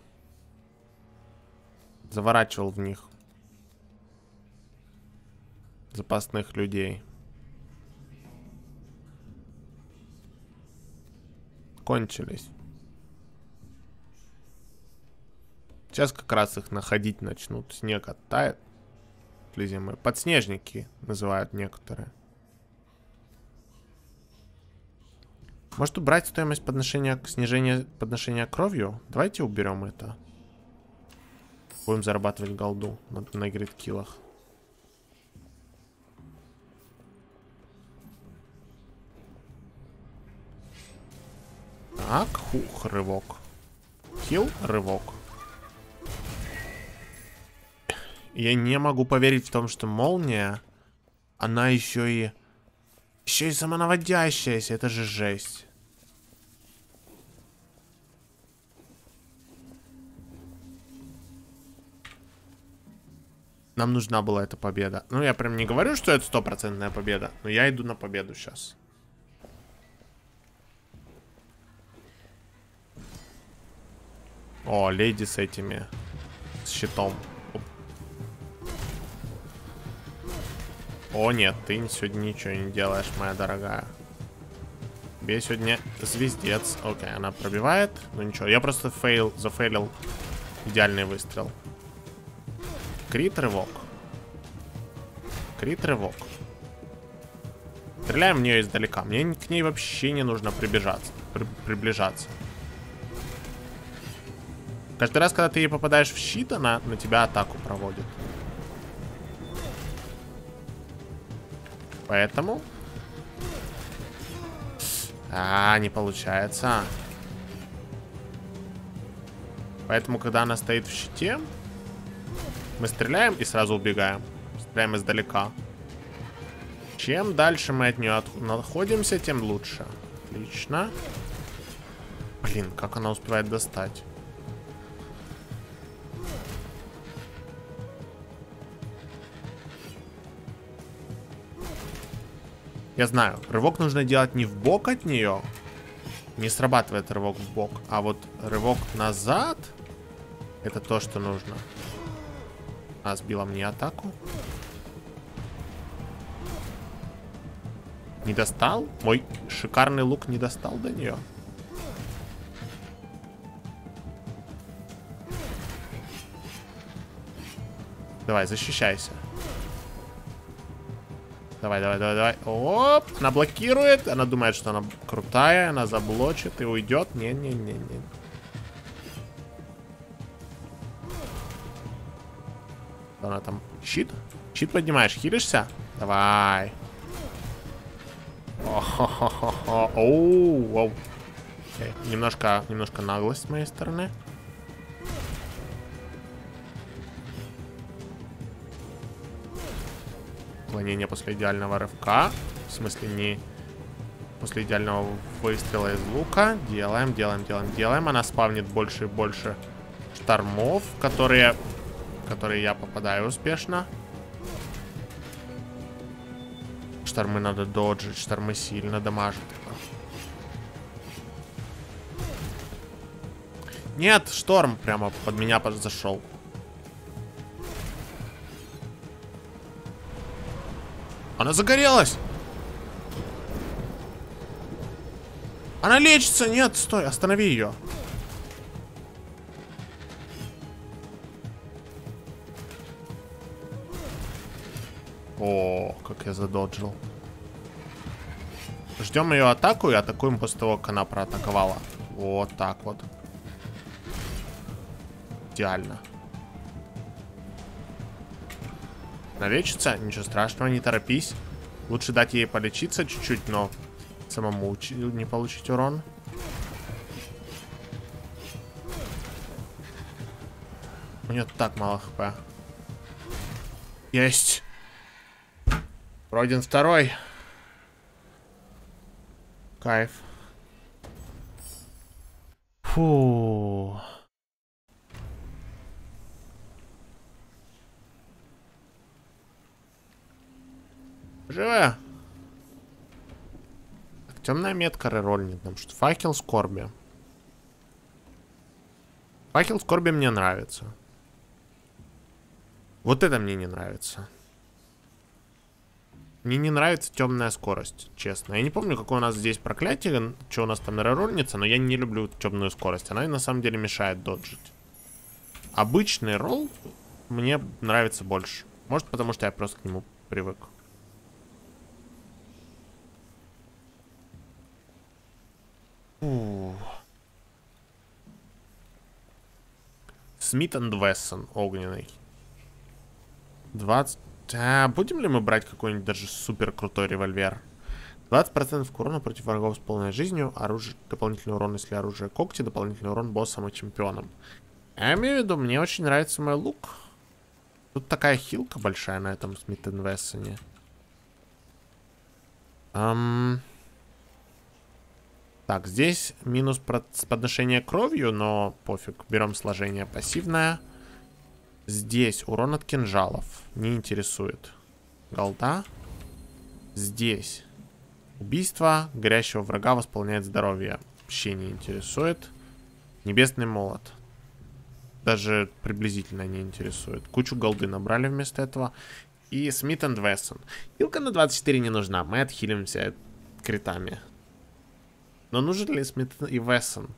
Заворачивал в них. Запасных людей. Кончились. Сейчас как раз их находить начнут. Снег оттает. Для зимы. Подснежники называют некоторые. Может убрать стоимость подношения, снижения подношения кровью? Давайте уберем это. Будем зарабатывать голду на, на гридкиллах. Так, хух, рывок. Хил, рывок. Я не могу поверить в том, что молния, она еще и... Еще и самонаводящаяся, это же жесть. Нам нужна была эта победа. Ну, я прям не говорю, что это стопроцентная победа, но я иду на победу сейчас. О, леди с этими, с щитом. О, нет, ты сегодня ничего не делаешь, моя дорогая. Тебе сегодня звездец. Окей, она пробивает. Ну ничего, я просто фейл, зафейлил идеальный выстрел. Крит рывок. Крит рывок. Стреляем в нее издалека. Мне к ней вообще не нужно прибежаться, при, приближаться. Каждый раз, когда ты ей попадаешь в щит, она на тебя атаку проводит. Поэтому... А, не получается. Поэтому, когда она стоит в щите, мы стреляем и сразу убегаем. Стреляем издалека. Чем дальше мы от нее находимся, тем лучше. Отлично. Блин, как она успевает достать? Я знаю, рывок нужно делать не в бок от нее. Не срабатывает рывок в бок. А вот рывок назад... Это то, что нужно. А, сбила мне атаку. Не достал? Мой шикарный лук не достал до нее. Давай, защищайся. Давай, давай, давай, давай. Оп, она блокирует. Она думает, что она крутая. Она заблочит и уйдет. Не-не-не-не. Она там щит? Щит поднимаешь, хилишься? Давай. Оу, Немножко, немножко наглость с моей стороны. Уклонение после идеального рывка. В смысле, не после идеального выстрела из лука. Делаем, делаем, делаем, делаем. Она спавнит больше и больше штормов, которые, которые я попадаю успешно. Штормы надо доджить, штормы сильно дамажат. Нет, шторм прямо под меня зашел. Она загорелась. Она лечится. Нет, стой, останови ее. О, как я задоджил. Ждем ее атаку и атакуем после того, как она проатаковала. Вот так вот. Идеально. Налечится? Ничего страшного, не торопись. Лучше дать ей полечиться чуть-чуть, но самому не получить урон. У нее так мало хп. Есть. Пройден второй. Кайф. Фу. Живая. Темная метка рерольнет нам. Что факел скорби. Факел скорби мне нравится. Вот это мне не нравится. Мне не нравится темная скорость, честно. Я не помню, какое у нас здесь проклятие, что у нас там рерольница, но я не люблю темную скорость. Она на самом деле мешает доджить. Обычный ролл мне нравится больше. Может, потому что я просто к нему привык. Смит энд Вессон огненный. 20... А, будем ли мы брать какой-нибудь даже супер крутой револьвер? 20% урона против врагов с полной жизнью, оружие, дополнительный урон, если оружие когти, дополнительный урон боссам и чемпионам. Я имею в виду, мне очень нравится мой лук. Тут такая хилка большая на этом Смит Вессоне. Um, так, здесь минус подношение кровью, но пофиг. Берем сложение пассивное. Здесь урон от кинжалов. Не интересует. Голда. Здесь убийство горящего врага восполняет здоровье. Вообще не интересует. Небесный молот. Даже приблизительно не интересует. Кучу голды набрали вместо этого. И Смит энд Вессон. Хилка на 24 не нужна. Мы отхилимся критами. Но нужен ли Смит и Вессон?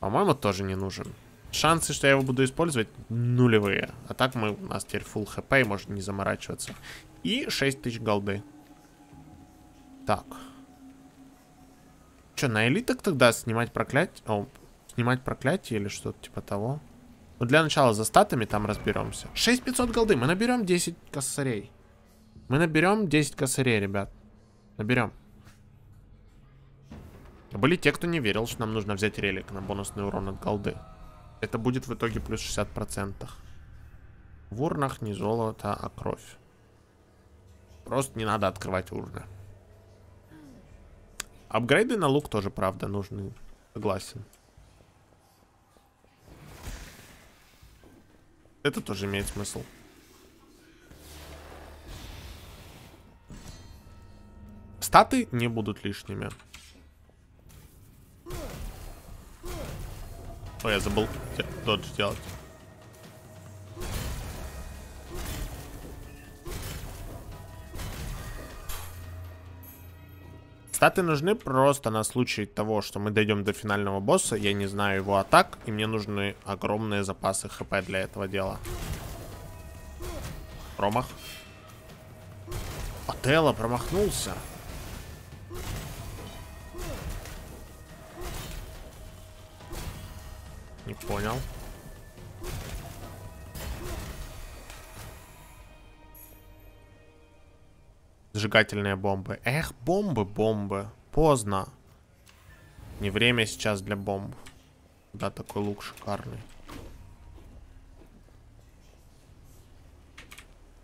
По-моему, тоже не нужен. Шансы, что я его буду использовать, нулевые. А так мы, у нас теперь full хп, и можно не заморачиваться. И 6000 голды. Так. Что, на элиток тогда снимать проклятие? О, снимать проклятие или что-то типа того? Ну, для начала за статами там разберемся. 6500 голды. Мы наберем 10 косарей. Мы наберем 10 косарей, ребят. Наберем. Были те, кто не верил, что нам нужно взять релик на бонусный урон от голды. Это будет в итоге плюс 60%. В урнах не золото, а кровь. Просто не надо открывать урны. Апгрейды на лук тоже, правда, нужны. Согласен. Это тоже имеет смысл. Статы не будут лишними. Ой, я забыл додж делать. Статы нужны просто на случай того, что мы дойдем до финального босса, я не знаю его атак, и мне нужны огромные запасы хп для этого дела. Промах. Отелло промахнулся. Не понял. Сжигательные бомбы. Эх, бомбы, бомбы. Поздно. Не время сейчас для бомб. Да, такой лук шикарный.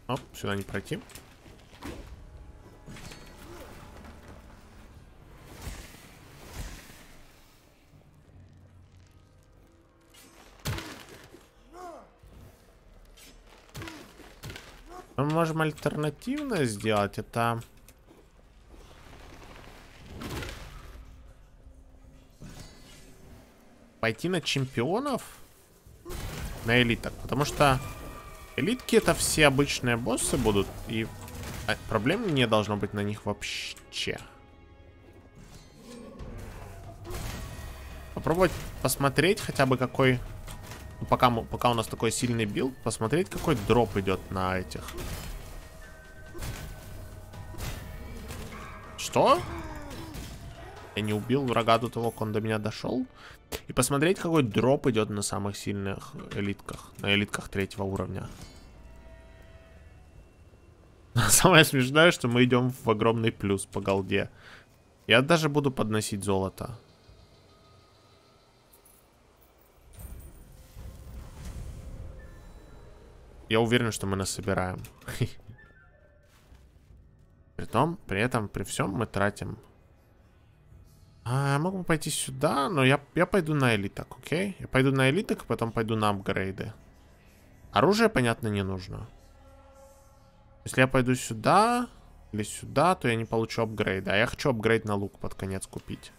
Оп, сюда не пройти. Мы можем альтернативно сделать. Это... Пойти на чемпионов? На элиток. Потому что элитки это все обычные боссы будут. И а, проблем не должно быть на них вообще. Попробовать посмотреть хотя бы какой ну, пока, пока у нас такой сильный билд, посмотреть, какой дроп идет на этих. Что? Я не убил врага до того, как он до меня дошел. И посмотреть, какой дроп идет на самых сильных элитках. На элитках третьего уровня. Самое смешное, что мы идем в огромный плюс по голде. Я даже буду подносить золото. Я уверен, что мы нас собираем. При том, при этом, при всем мы тратим. А, я могу пойти сюда, но я, я пойду на элиток, окей? Я пойду на элиток, потом пойду на апгрейды. Оружие, понятно, не нужно. Если я пойду сюда или сюда, то я не получу апгрейда. А я хочу апгрейд на лук под конец купить.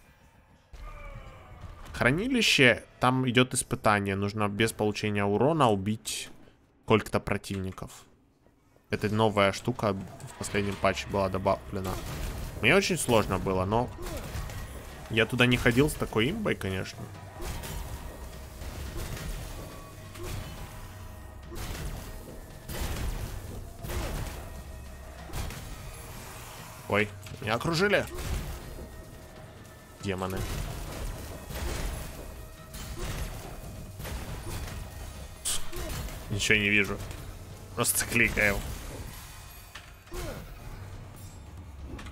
Хранилище, там идет испытание. Нужно без получения урона убить сколько-то противников. Это новая штука в последнем патче была добавлена. Мне очень сложно было, но я туда не ходил с такой имбой, конечно. Ой, меня окружили. Демоны. Ничего не вижу. Просто кликаю.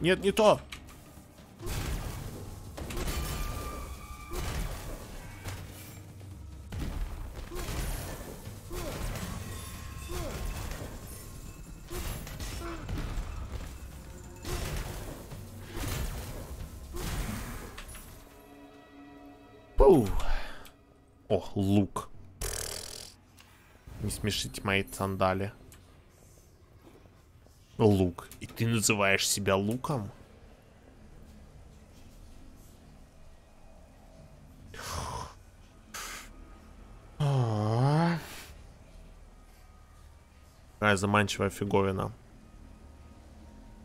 Нет, не то. О, лук. Не смешите мои сандали. Лук. И ты называешь себя луком? Какая заманчивая фиговина.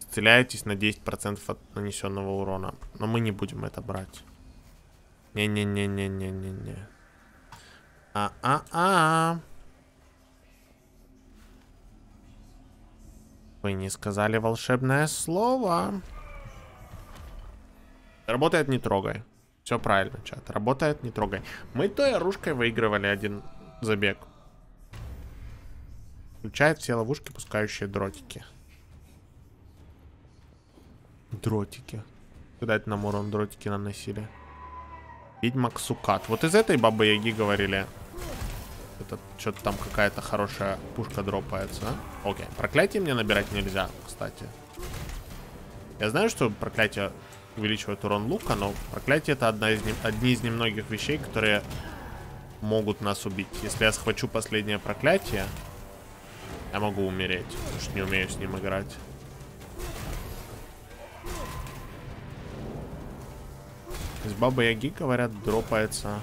Стреляетесь на 10% от нанесенного урона. Но мы не будем это брать. Не-не-не-не-не-не-не. А-а-а. Вы не сказали волшебное слово. Работает, не трогай. Все правильно, чат. Работает, не трогай. Мы той оружкой выигрывали один Забег. Включает все ловушки, пускающие дротики. Дротики. Когда это нам урон дротики наносили? Ведьмак Сукат. Вот из этой бабы Яги говорили. Это что-то там какая-то хорошая пушка дропается. Окей. Проклятие мне набирать нельзя, кстати. Я знаю, что проклятие увеличивает урон лука, но проклятие это одна из одни из немногих вещей, которые могут нас убить. Если я схвачу последнее проклятие, я могу умереть, потому что не умею с ним играть. Из Бабы Яги, говорят, дропается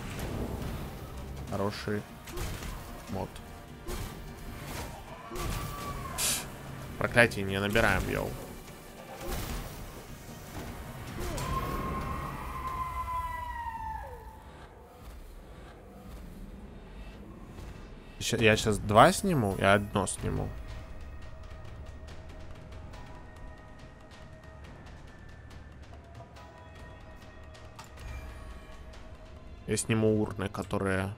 хороший мод. Проклятие не набираем, йоу. Я сейчас два сниму, я одно сниму. Я сниму урны, которые...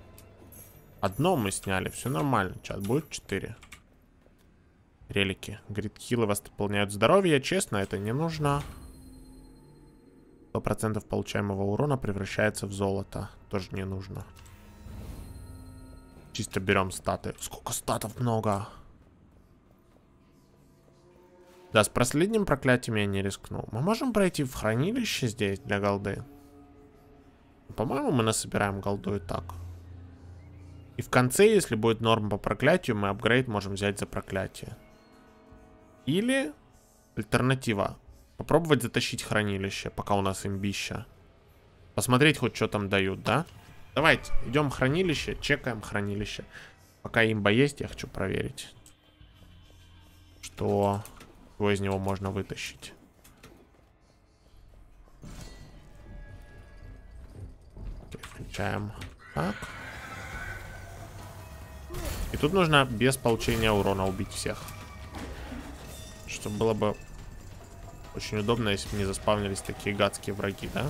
Одно мы сняли, все нормально. Сейчас будет 4. Релики. Гридхилы восполняют здоровье. Честно, это не нужно. 100% получаемого урона превращается в золото. Тоже не нужно. Чисто берем статы. Сколько статов много. Да, с последним проклятием я не рискну. Мы можем пройти в хранилище здесь для голды? По-моему, мы насобираем голду и так. И в конце, если будет норм по проклятию, мы апгрейд можем взять за проклятие. Или альтернатива. Попробовать затащить хранилище, пока у нас имбища. Посмотреть хоть что там дают, да? Давайте, идем хранилище, чекаем хранилище. Пока имба есть, я хочу проверить, что его из него можно вытащить. Включаем. Так. И тут нужно без получения урона убить всех. Что было бы очень удобно, если бы не заспавнились такие гадские враги, да?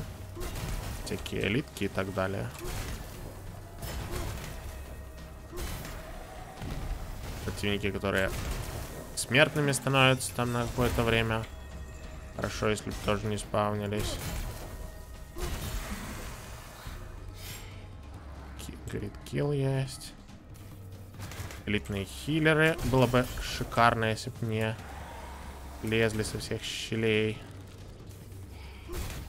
Всякие элитки и так далее. Противники, которые смертными становятся там на какое-то время. Хорошо, если бы тоже не спавнились. Говорит, килл есть. Элитные хиллеры. Было бы шикарно, если бы не лезли со всех щелей.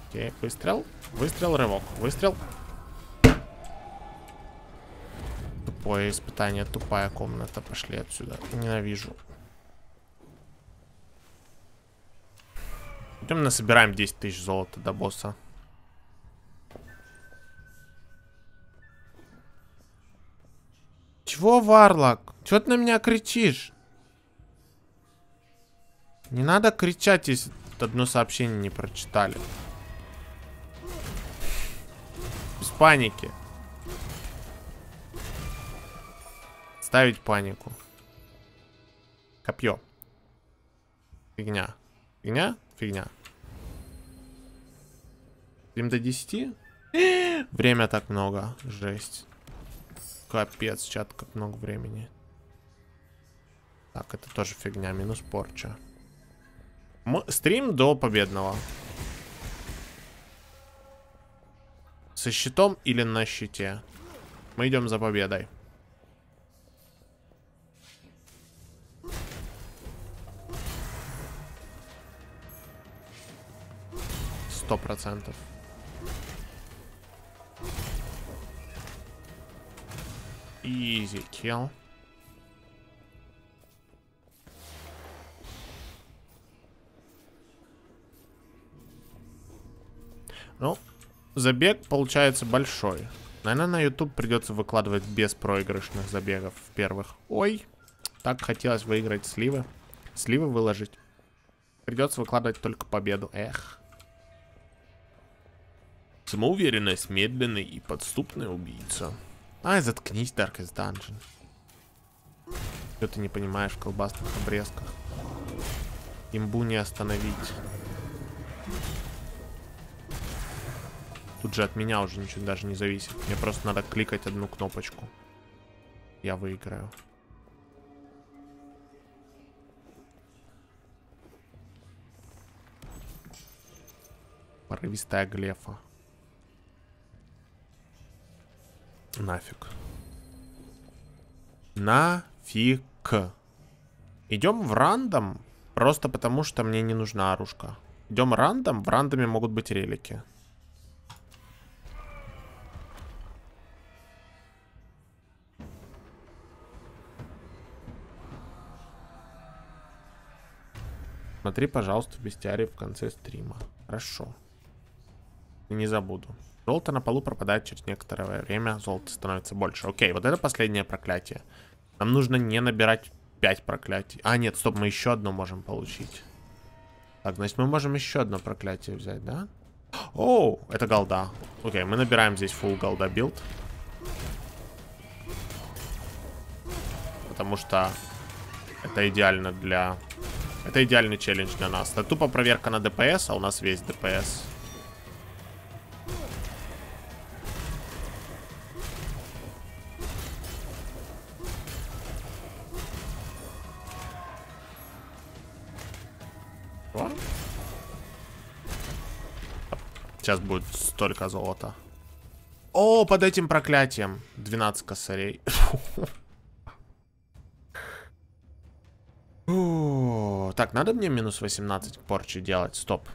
Окей, выстрел. Выстрел, рывок. Выстрел. Тупое испытание, тупая комната. Пошли отсюда. Ненавижу. Идем насобираем 10 тысяч золота до босса. Чего, Варлок? Чего ты на меня кричишь? Не надо кричать, если одно сообщение не прочитали. Без паники. Ставить панику. Копье. Фигня. Фигня? Фигня. Им до 10? Время так много. Жесть. Капец, чат, как много времени. Так, это тоже фигня, минус порча. М стрим до победного. Со щитом или на щите? Мы идем за победой. Сто процентов. Easy kill. Ну, забег получается большой. Наверное, на YouTube придется выкладывать без проигрышных забегов в первых. Ой, так хотелось выиграть сливы. Сливы выложить. Придется выкладывать только победу. Эх. Самоуверенность медленный и подступный убийца. Ай, заткнись, Darkest Dungeon. Что ты не понимаешь в колбасных обрезках? Имбу не остановить. Тут же от меня уже ничего даже не зависит. Мне просто надо кликать одну кнопочку. я выиграю. Порывистая глефа. Нафиг. Нафиг. Идем в рандом, просто потому что мне не нужна оружка. Идем рандом, в рандоме могут быть релики. Смотри, пожалуйста, бестиарий в конце стрима. Хорошо. Не забуду. Золото на полу пропадает через некоторое время, золото становится больше. Окей, вот это последнее проклятие. Нам нужно не набирать 5 проклятий. А, нет, стоп, мы еще одно можем получить. Так, значит, мы можем еще одно проклятие взять, да? О, это голда. Окей, мы набираем здесь full голда билд. Потому что это идеально для... Это идеальный челлендж для нас. Это тупо проверка на ДПС, а у нас весь ДПС. Сейчас будет столько золота. О, под этим проклятием. 12 косарей. Так, надо мне минус 18 к порче делать? Стоп.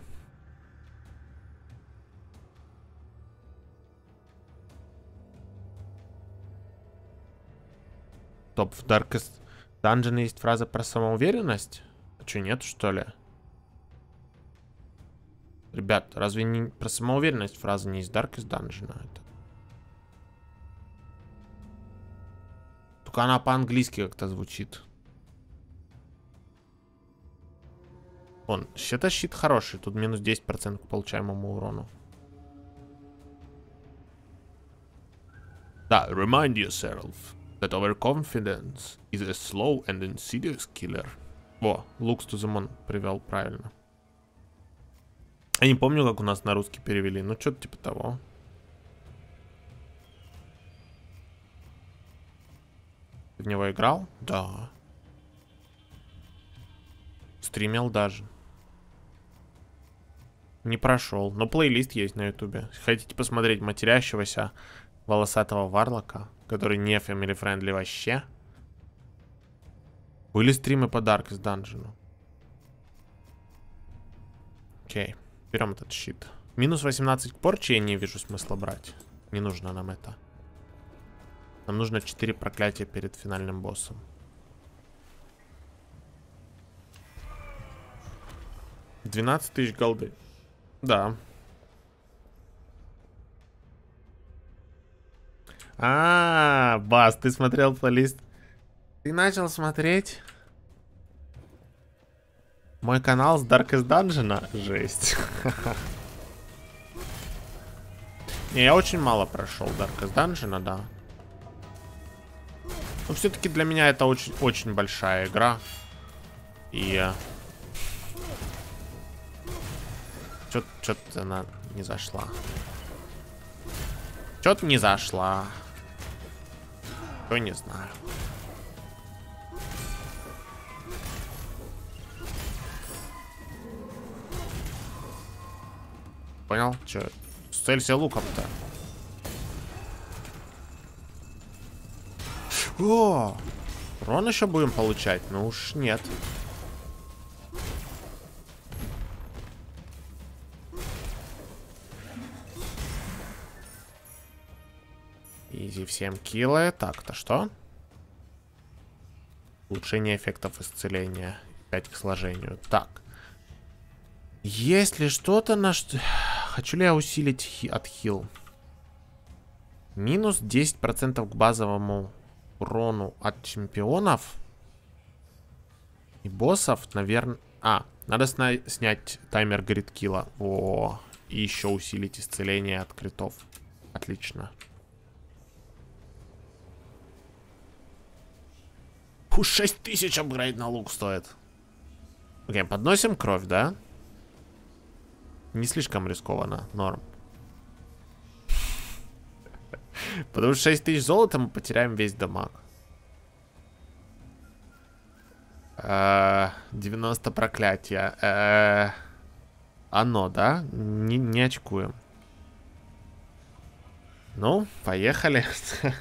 Стоп, в Darkest Dungeon есть фраза про самоуверенность? А что, нет, что ли? Ребят, разве не про самоуверенность фраза не из Darkest Dungeon? А это? Только она по-английски как-то звучит. Он, это щит хороший. Тут минус 10% к получаемому урону. Да, remind yourself that overconfidence is a slow and insidious killer. Во, Lux to the Moon привел правильно. Я не помню, как у нас на русский перевели. Ну, что-то типа того. Ты в него играл? Да. Стримил даже. Не прошел. Но плейлист есть на ютубе. Хотите посмотреть матерящегося волосатого варлока, который не family friendly вообще? Были стримы по Darkest Dungeon. Окей. Okay. Берем этот щит. Минус 18 к порче я не вижу смысла брать. Не нужно нам это. Нам нужно 4 проклятия перед финальным боссом. Двенадцать тысяч голды. Да. А, -а, -а Бас, ты смотрел плейлист? Ты начал смотреть? Мой канал с Darkest Dungeon? Жесть. Не, я очень мало прошел Darkest Dungeon, да. Но все-таки для меня это очень, очень большая игра. И... Что-то она не зашла. Что-то не зашла. То не знаю. Понял? Че? Целься луком-то. О! Урон еще будем получать? Ну уж нет. Изи всем киллы. Так-то что? Улучшение эффектов исцеления. 5 к сложению. Так. Есть ли что-то на что... Хочу ли я усилить хи отхил? Минус 10% к базовому урону от чемпионов. И боссов, наверное... А, надо снять таймер гридкила. О, и еще усилить исцеление от критов. Отлично. Фу, 6000 апгрейд на лук стоит. Окей, подносим кровь, да? Да. Не слишком рискованно, норм. Потому что 6 тысяч золота мы потеряем весь дамаг. Э, 90 проклятия. Э, оно, да? Не, не очкуем. Ну, поехали.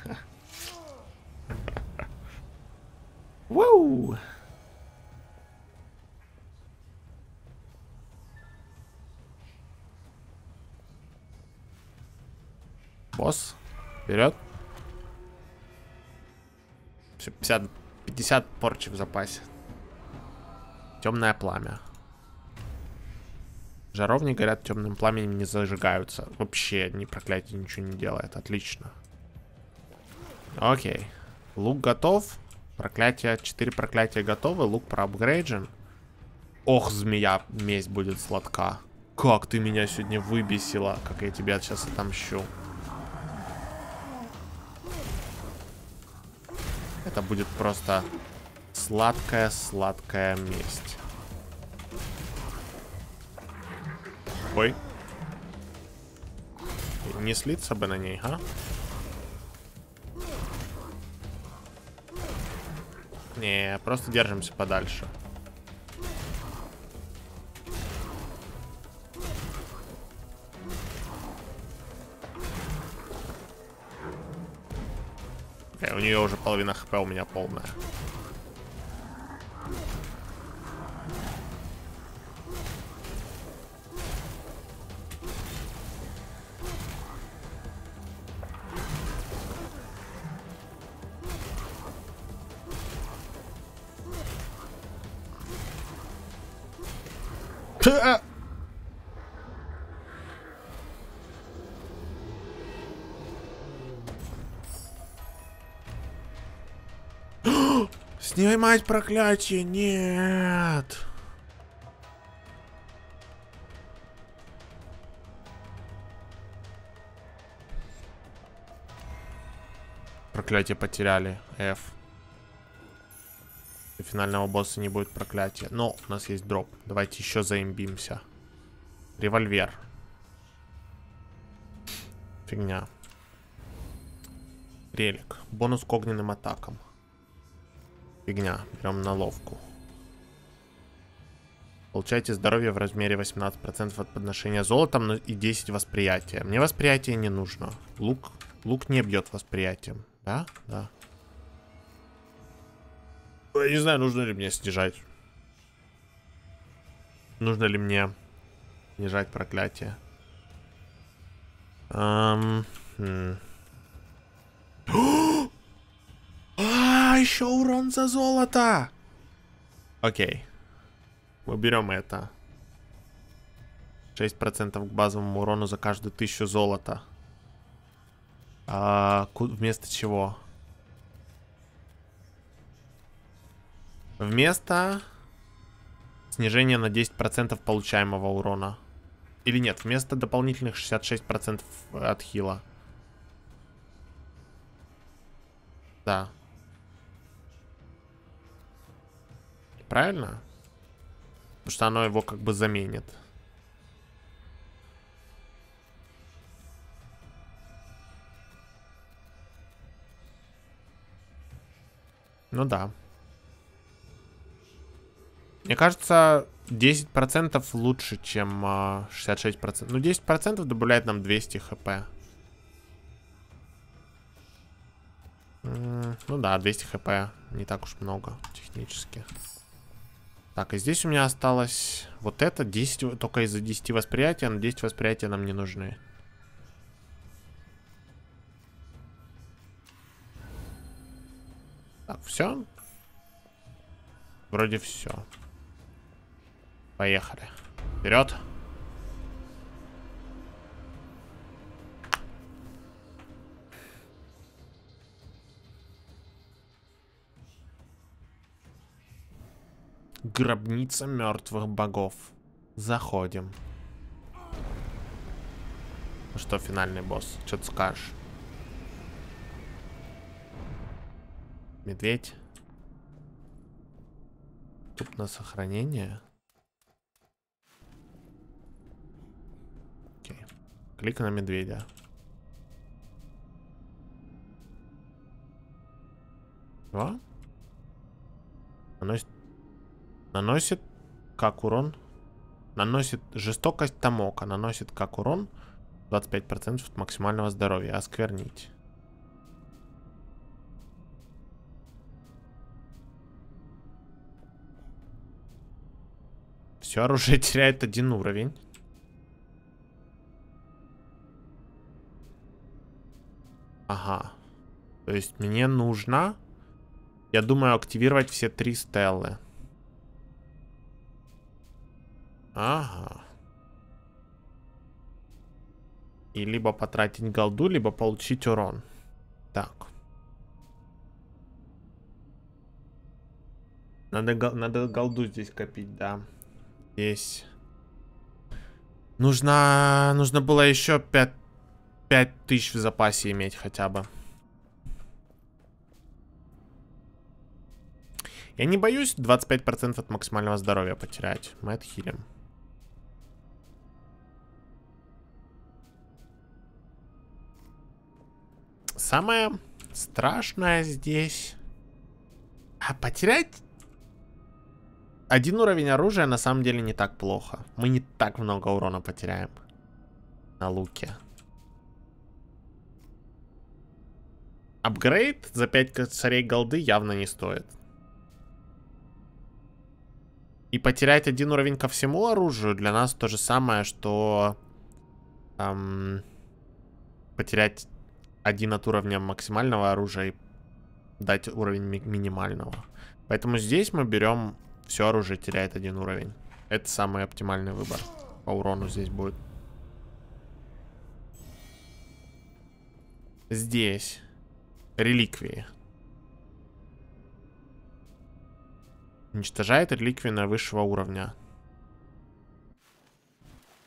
Воу! Босс, вперед. Все, 50, 50 порчи в запасе. Темное пламя. Жаровни, горят темным пламенем, не зажигаются. Вообще, ни проклятие ничего не делает. Отлично. Окей. Лук готов. Проклятие, 4 проклятия готовы. Лук проапгрейджен. Ох, змея, месть будет сладка. Как ты меня сегодня выбесила. Как я тебя сейчас отомщу. Это будет просто сладкая-сладкая месть. Ой. Не слиться бы на ней, а? Не, просто держимся подальше. У нее уже половина хп, у меня полная. Снимать проклятие, нет. Проклятие потеряли. F. У финального босса не будет проклятия. Но у нас есть дроп. Давайте еще заимбимся. Револьвер. Фигня. Релик. Бонус к огненным атакам. Фигня. Берем наловку. Получаете здоровье в размере 18% от подношения золотом и 10 восприятия. Мне восприятие не нужно. Лук, лук не бьет восприятием. Да? Да. Я не знаю, нужно ли мне снижать. Нужно ли мне снижать проклятие. Um, хм. Еще урон за золото. Окей. Мы берем это. 6% к базовому урону за каждую тысячу золота. А, вместо чего? Вместо снижения на 10% получаемого урона. Или нет, вместо дополнительных 66% от хила. Да. Правильно? Потому что оно его как бы заменит. Ну да. Мне кажется, 10% лучше, чем 66%. А, ну, 10% добавляет нам 200 хп. Ну да, 200 хп. Не так уж много, технически. Так, и здесь у меня осталось вот это. 10, только из-за 10 восприятия, но 10 восприятия нам не нужны. Так, все? Вроде все. Поехали. Вперед. Гробница мертвых богов. Заходим. Ну что, финальный босс? Что ты скажешь? Медведь. Тут на сохранение. Клик на медведя. Два. Наносит Наносит как урон? Наносит жестокость Тамока. Наносит как урон 25% от максимального здоровья. Осквернить. Все оружие теряет один уровень. Ага. То есть мне нужно, я думаю, активировать все три стеллы. Ага. И либо потратить голду, либо получить урон. Так. Надо, надо голду здесь копить, да. Здесь. Нужно, нужно было еще 5, 5 тысяч в запасе иметь хотя бы. Я не боюсь 25% от максимального здоровья потерять. Мы отхилим. Самое страшное здесь... А потерять один уровень оружия на самом деле не так плохо. Мы не так много урона потеряем на луке. Апгрейд за 5 косарей голды явно не стоит. И потерять один уровень ко всему оружию для нас то же самое, что эм, потерять один от уровня максимального оружия и дать уровень ми минимального. Поэтому здесь мы берем все оружие теряет один уровень. Это самый оптимальный выбор. По урону здесь будет. Здесь реликвии. Уничтожает реликвию наивысшего уровня.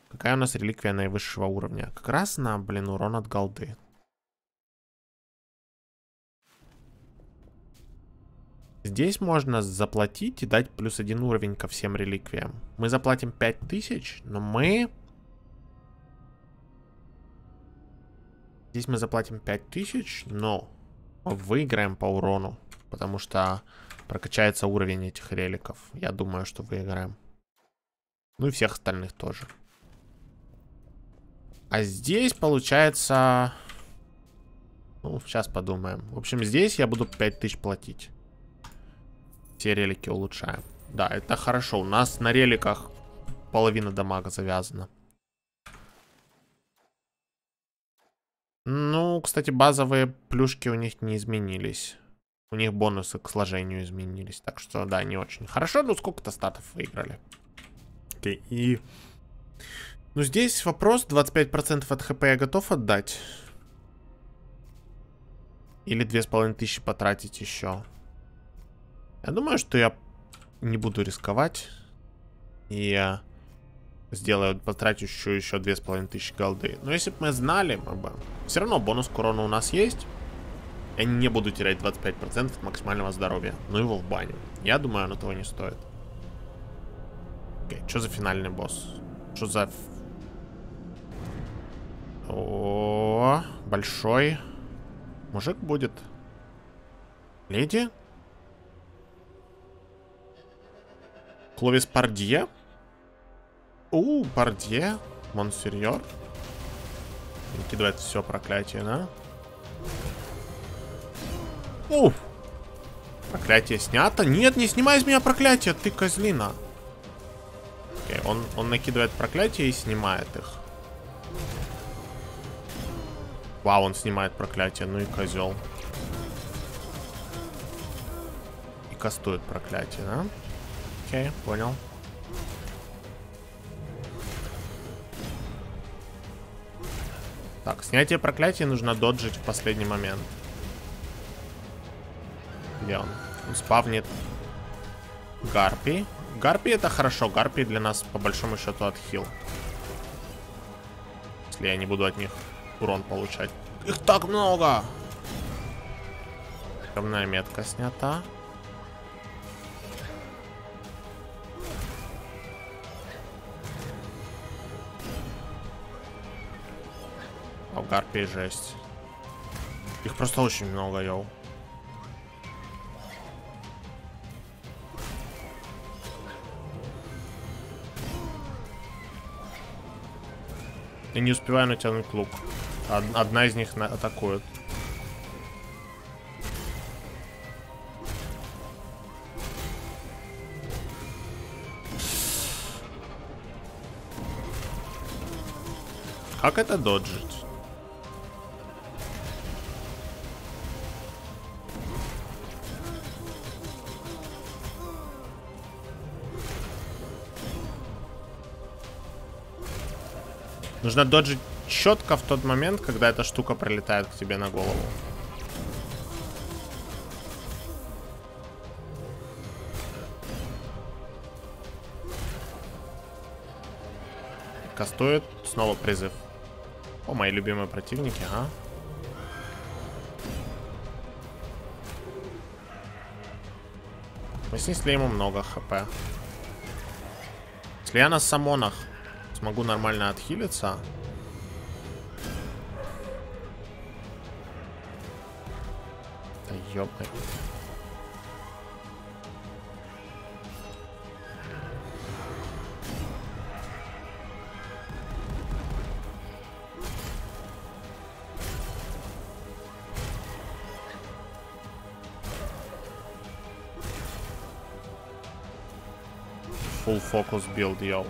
Какая у нас реликвия наивысшего уровня? Как раз на, блин, урон от голды. Здесь можно заплатить и дать плюс один уровень ко всем реликвиям. Мы заплатим 5000, но мы... Здесь мы заплатим 5000, но выиграем по урону. Потому что прокачается уровень этих реликов. Я думаю, что выиграем. Ну и всех остальных тоже. А здесь получается... Ну, сейчас подумаем. В общем, здесь я буду 5000 платить все релики улучшаем. Да, это хорошо. У нас на реликах половина дамага завязана. Ну, кстати, базовые плюшки у них не изменились. У них бонусы к сложению изменились. Так что, да, не очень хорошо. Ну, сколько-то статов выиграли. Окей, и... Ну, здесь вопрос. 25% от хп я готов отдать. Или 2500 потратить еще. Я думаю, что я не буду рисковать. И я сделаю, потрачу еще, еще 2500 голды. Но если бы мы знали, мы бы... Все равно бонус к у нас есть. Я не буду терять 25% от максимального здоровья. Ну его в баню. Я думаю, оно того не стоит. Окей, что за финальный босс? Что за... О, большой. Мужик будет. Леди? Кловис Пардье? У, Пардье. Монсерьер. Накидывает все проклятие, да? Уф. Проклятие снято. Нет, не снимай с меня проклятие, ты козлина. Окей, он, он накидывает проклятие и снимает их. Вау, он снимает проклятие, ну и козел. И кастует проклятие, да? Окей, понял. Так, снятие проклятия нужно доджить в последний момент. Где он? Он спавнит Гарпи. Гарпи это хорошо. Гарпи для нас по большому счету отхил. Если я не буду от них урон получать. Их так много! Темная метка снята. карпий жесть. Их просто очень много, йоу. И не успеваю натянуть лук. Одна из них атакует. Как это доджить? Нужно доджить четко в тот момент, когда эта штука пролетает к тебе на голову. Кастует снова призыв. О, мои любимые противники, а? Мы снесли ему много хп. Если я на самонах смогу нормально отхилиться... Да ёбай. Full focus build, yo.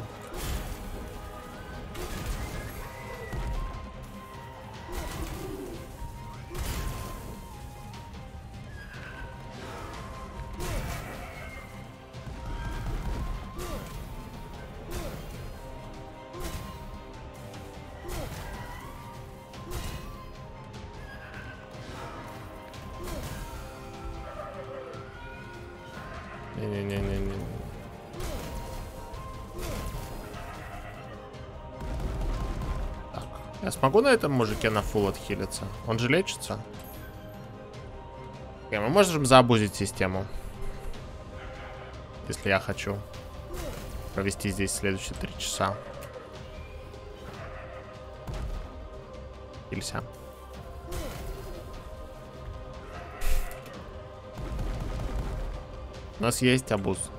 Не-не-не-не-не. Так, я смогу на этом мужике на фул отхилиться? Он же лечится? Okay, мы можем заобузить систему. Если я хочу провести здесь следующие три часа. Хилься. У нас есть обуз.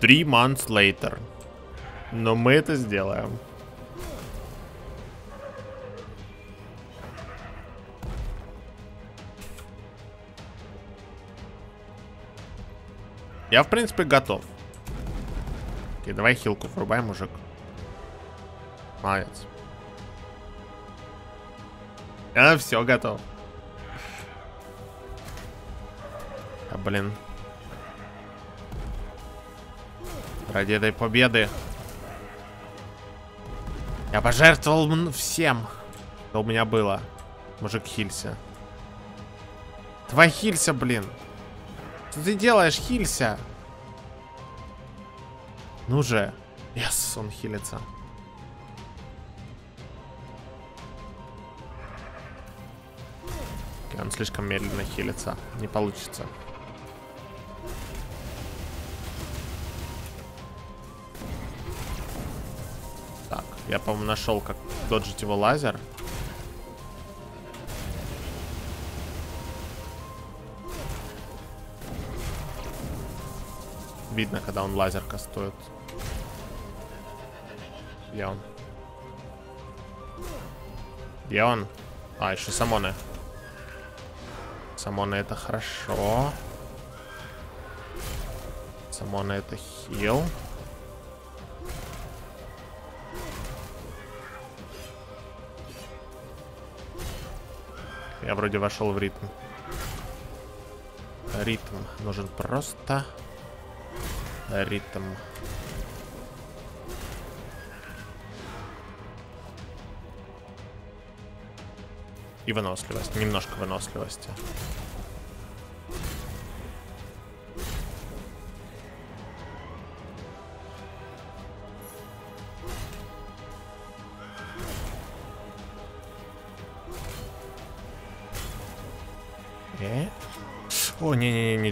Three months later. Но мы это сделаем. Я, в принципе, готов. Окей, давай хилку врубай, мужик. Молодец. Я все готов. Блин. Ради этой победы. Я пожертвовал всем, что у меня было. Мужик, хилься. Давай хилься, блин. Что ты делаешь, хилься? Ну же. Yes, он хилится. Он слишком медленно хилится. Не получится. Я, по-моему, нашел, как доджить его лазер. Видно, когда он лазер кастует. Где он? Где он? А, еще самоны. Самоны это хорошо. Самоны это хил. Я вроде вошел в ритм. Ритм. Нужен просто ритм. И выносливость. Немножко выносливости.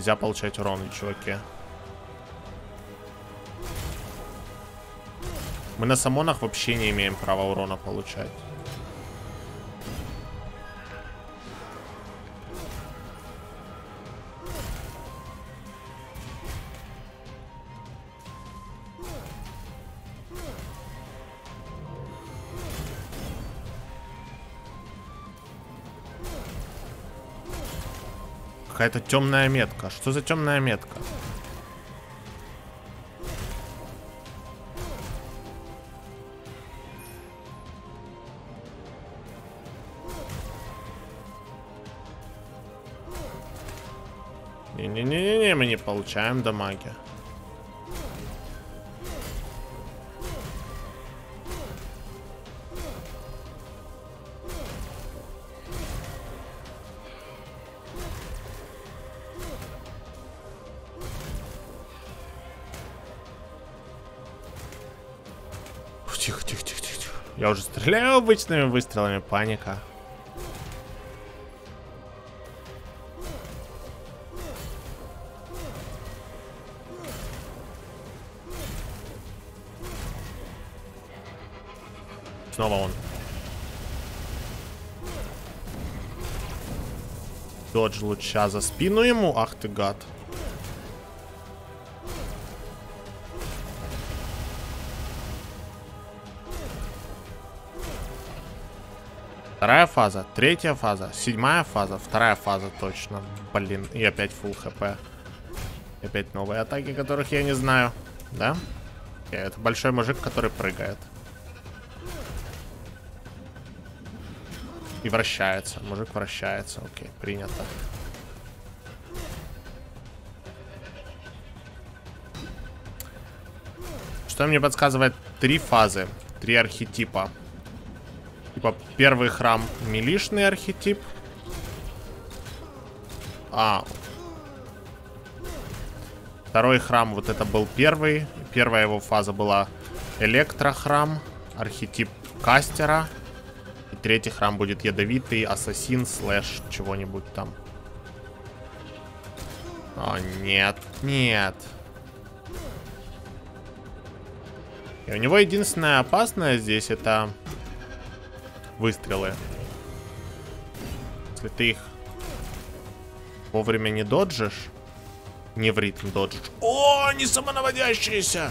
Нельзя получать урон, чуваки. Мы на самонах вообще не имеем права урона получать. Какая-то темная метка. Что за темная метка? Не-не-не-не, мы не получаем дамаги. Уже стреляю обычными выстрелами, паника. Снова он. Додж луча за спину ему. Ах ты гад. Вторая фаза, третья фаза, седьмая фаза, вторая фаза точно. Блин, и опять full хп. И опять новые атаки, которых я не знаю. Да? Это большой мужик, который прыгает. И вращается. Мужик вращается. Окей, принято. Что мне подсказывает? Три фазы. Три архетипа. Первый храм милишный архетип. А. Второй храм, вот это был первый. Первая его фаза была электрохрам. Архетип кастера третий храм будет ядовитый, ассасин, слэш, чего-нибудь там. О, нет, нет. И у него единственное опасное здесь это выстрелы. Если ты их вовремя не доджишь, не в ритм доджишь. О, они самонаводящиеся!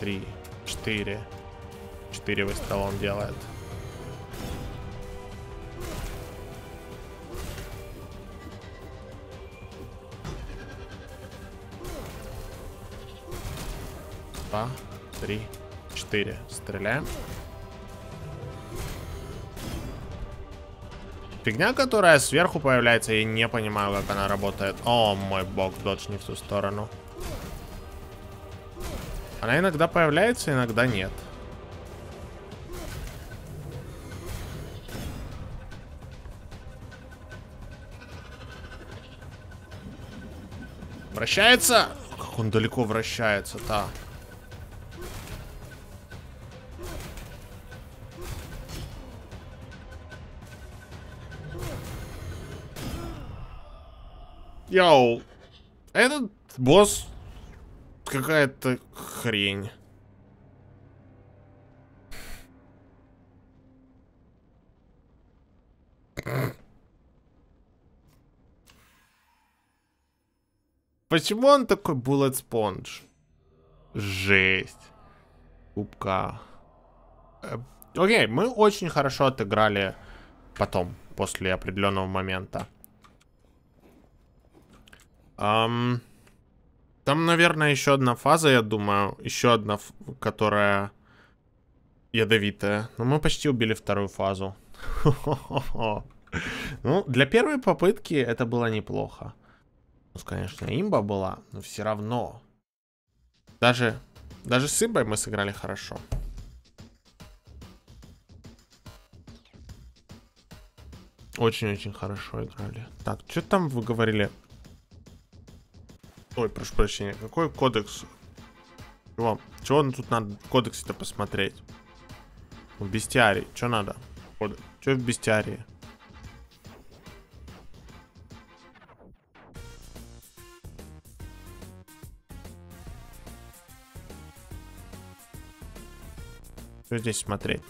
три, четыре. Четыре выстрела он делает. Два, три, четыре. Стреляем. Фигня, которая сверху появляется, я не понимаю, как она работает. О, мой бог, додж не в ту сторону. Она иногда появляется, иногда нет. Вращается? Как он далеко вращается-то? Йоу. Этот босс какая-то хрень. Почему он такой Bullet Sponge? Жесть. Кубка. Э, окей, мы очень хорошо отыграли потом, после определенного момента. Um, там, наверное, еще одна фаза, я думаю. Еще одна, которая ядовитая. Но мы почти убили вторую фазу. Ну, для первой попытки это было неплохо. Ну, конечно, имба была, но все равно. Даже, даже с имбой мы сыграли хорошо. Очень-очень хорошо играли. Так, что там вы говорили? Ой, прошу прощения. Какой кодекс? Чего? Чего тут надо в кодексе-то посмотреть? В бестиарии. Что надо? Что в бестиарии? Что здесь смотреть?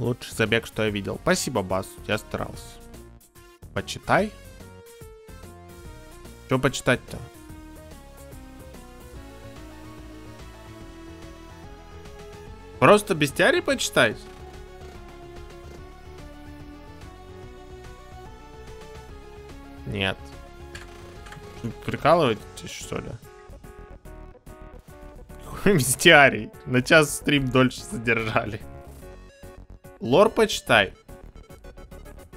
Лучший забег, что я видел. Спасибо, Бас, я старался. Почитай. Что почитать-то? Просто бестиарий почитать? Нет. Прикалываетесь, что ли? Какой бестиарий? На час стрим дольше задержали. Лор почитай.